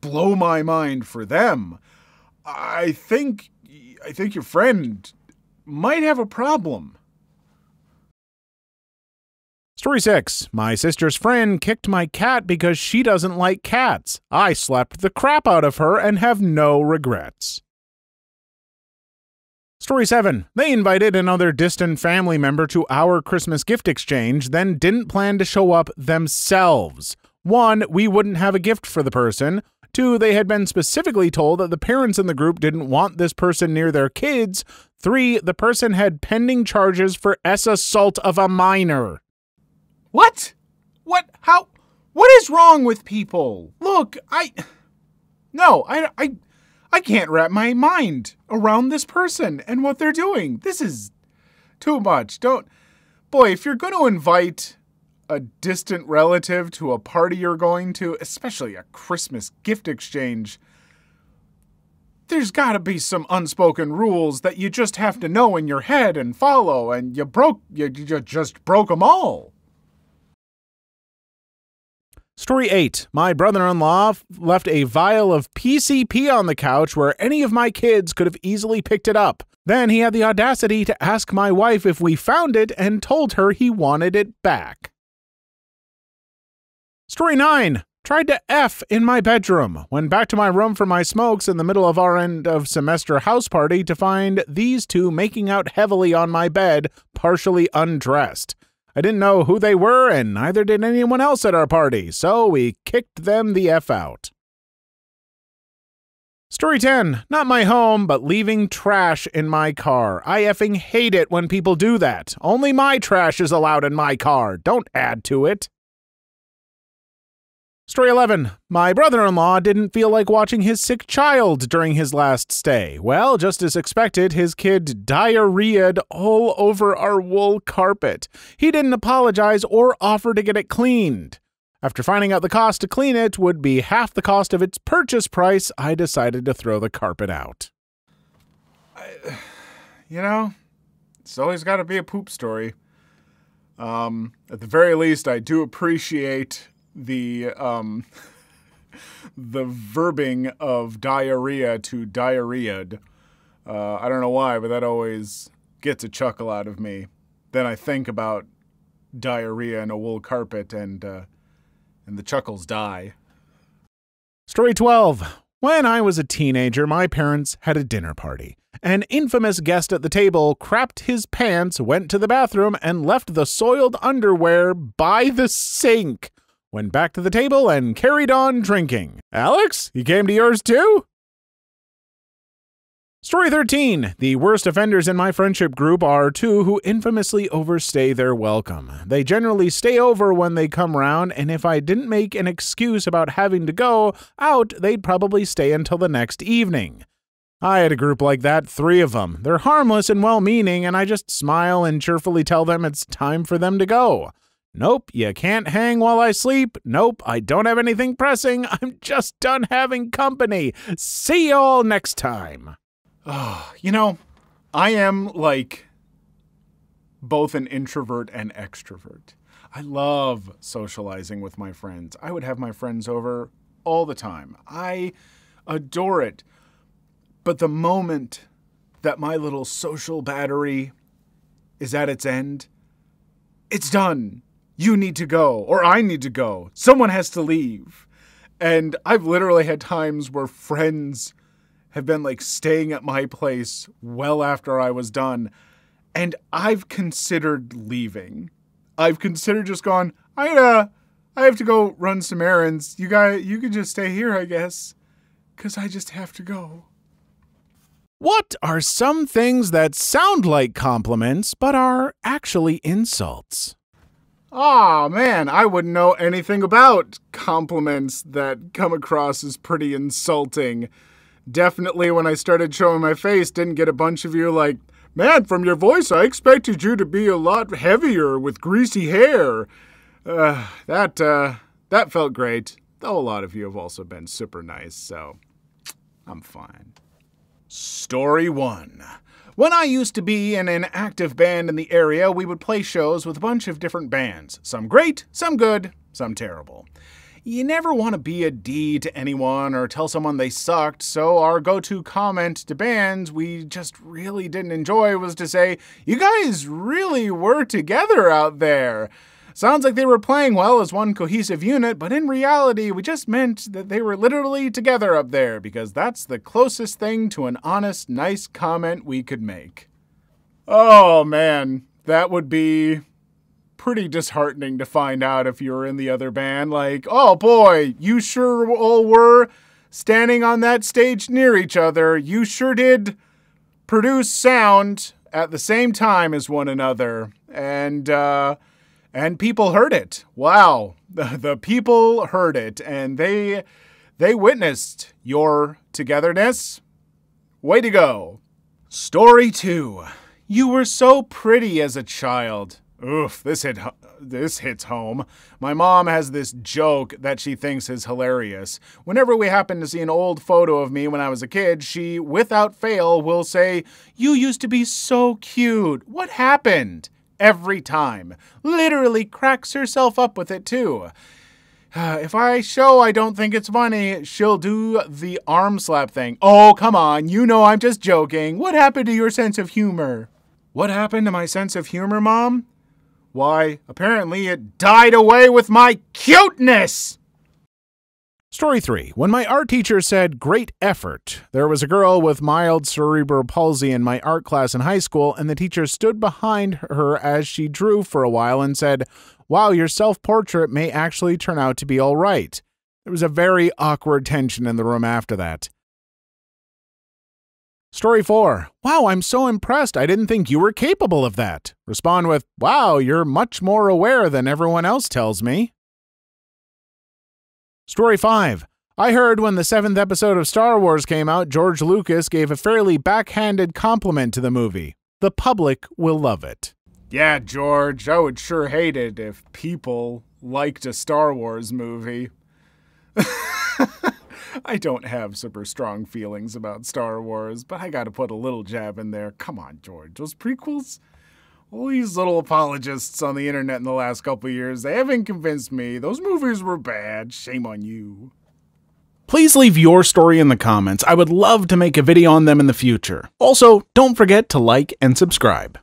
blow my mind for them. I think. I think your friend might have a problem. Story 6. My sister's friend kicked my cat because she doesn't like cats. I slapped the crap out of her and have no regrets. Story 7. They invited another distant family member to our Christmas gift exchange, then didn't plan to show up themselves. One, we wouldn't have a gift for the person. Two, they had been specifically told that the parents in the group didn't want this person near their kids. Three, the person had pending charges for S assault of a minor. What? What? How? What is wrong with people? Look, I. No, I, I, I can't wrap my mind around this person and what they're doing. This is too much. Don't. Boy, if you're going to invite a distant relative to a party you're going to, especially a Christmas gift exchange, there's got to be some unspoken rules that you just have to know in your head and follow, and you broke, you, you just broke them all. Story 8. My brother in law left a vial of PCP on the couch where any of my kids could have easily picked it up. Then he had the audacity to ask my wife if we found it and told her he wanted it back. Story 9. Tried to F in my bedroom. Went back to my room for my smokes in the middle of our end of semester house party to find these two making out heavily on my bed, partially undressed. I didn't know who they were, and neither did anyone else at our party, so we kicked them the F out. Story 10. Not my home, but leaving trash in my car. I effing hate it when people do that. Only my trash is allowed in my car. Don't add to it. Story 11. My brother in law didn't feel like watching his sick child during his last stay. Well, just as expected, his kid diarrheaed all over our wool carpet. He didn't apologize or offer to get it cleaned. After finding out the cost to clean it would be half the cost of its purchase price, I decided to throw the carpet out. I, you know, it's always got to be a poop story. Um, at the very least, I do appreciate the um, the verbing of diarrhea to diarrheaed. Uh, I don't know why, but that always gets a chuckle out of me. Then I think about diarrhea and a wool carpet, and uh, and the chuckles die. Story twelve. When I was a teenager, my parents had a dinner party. An infamous guest at the table crapped his pants, went to the bathroom, and left the soiled underwear by the sink went back to the table, and carried on drinking. Alex, he came to yours too? Story 13. The worst offenders in my friendship group are two who infamously overstay their welcome. They generally stay over when they come round, and if I didn't make an excuse about having to go out, they'd probably stay until the next evening. I had a group like that, three of them. They're harmless and well meaning, and I just smile and cheerfully tell them it's time for them to go. Nope, you can't hang while I sleep. Nope, I don't have anything pressing. I'm just done having company. See you all next time. Oh, you know, I am like both an introvert and extrovert. I love socializing with my friends. I would have my friends over all the time. I adore it. But the moment that my little social battery is at its end, it's done you need to go or I need to go. Someone has to leave. And I've literally had times where friends have been like staying at my place well after I was done. And I've considered leaving. I've considered just going, I uh I have to go run some errands. You guys you can just stay here, I guess. Cause I just have to go. What are some things that sound like compliments but are actually insults? Aw, man, I wouldn't know anything about compliments that come across as pretty insulting. Definitely when I started showing my face, didn't get a bunch of you like, man, from your voice, I expected you to be a lot heavier with greasy hair. Uh, that, uh, that felt great. Though a lot of you have also been super nice, so I'm fine. Story 1. When I used to be in an active band in the area, we would play shows with a bunch of different bands. Some great, some good, some terrible. You never want to be a D to anyone or tell someone they sucked, so our go to comment to bands we just really didn't enjoy was to say, You guys really were together out there. Sounds like they were playing well as one cohesive unit, but in reality, we just meant that they were literally together up there because that's the closest thing to an honest, nice comment we could make. Oh man, that would be pretty disheartening to find out if you were in the other band. Like, oh boy, you sure all were standing on that stage near each other. You sure did produce sound at the same time as one another. And, uh, and people heard it. Wow, the, the people heard it, and they they witnessed your togetherness. Way to go! Story two. You were so pretty as a child. Oof, this hit this hits home. My mom has this joke that she thinks is hilarious. Whenever we happen to see an old photo of me when I was a kid, she without fail will say, "You used to be so cute. What happened?" Every time. Literally cracks herself up with it too. If I show I don't think it's funny, she'll do the arm slap thing. Oh, come on, you know I'm just joking. What happened to your sense of humor? What happened to my sense of humor, Mom? Why, apparently it died away with my cuteness! Story 3. When my art teacher said great effort, there was a girl with mild cerebral palsy in my art class in high school, and the teacher stood behind her as she drew for a while and said, Wow, your self portrait may actually turn out to be all right. There was a very awkward tension in the room after that. Story 4. Wow, I'm so impressed. I didn't think you were capable of that. Respond with, Wow, you're much more aware than everyone else tells me. Story 5. I heard when the seventh episode of Star Wars came out, George Lucas gave a fairly backhanded compliment to the movie. The public will love it. Yeah, George, I would sure hate it if people liked a Star Wars movie. I don't have super strong feelings about Star Wars, but I gotta put a little jab in there. Come on, George. Those prequels? All these little apologists on the internet in the last couple years, they haven't convinced me. Those movies were bad. Shame on you. Please leave your story in the comments. I would love to make a video on them in the future. Also, don't forget to like and subscribe.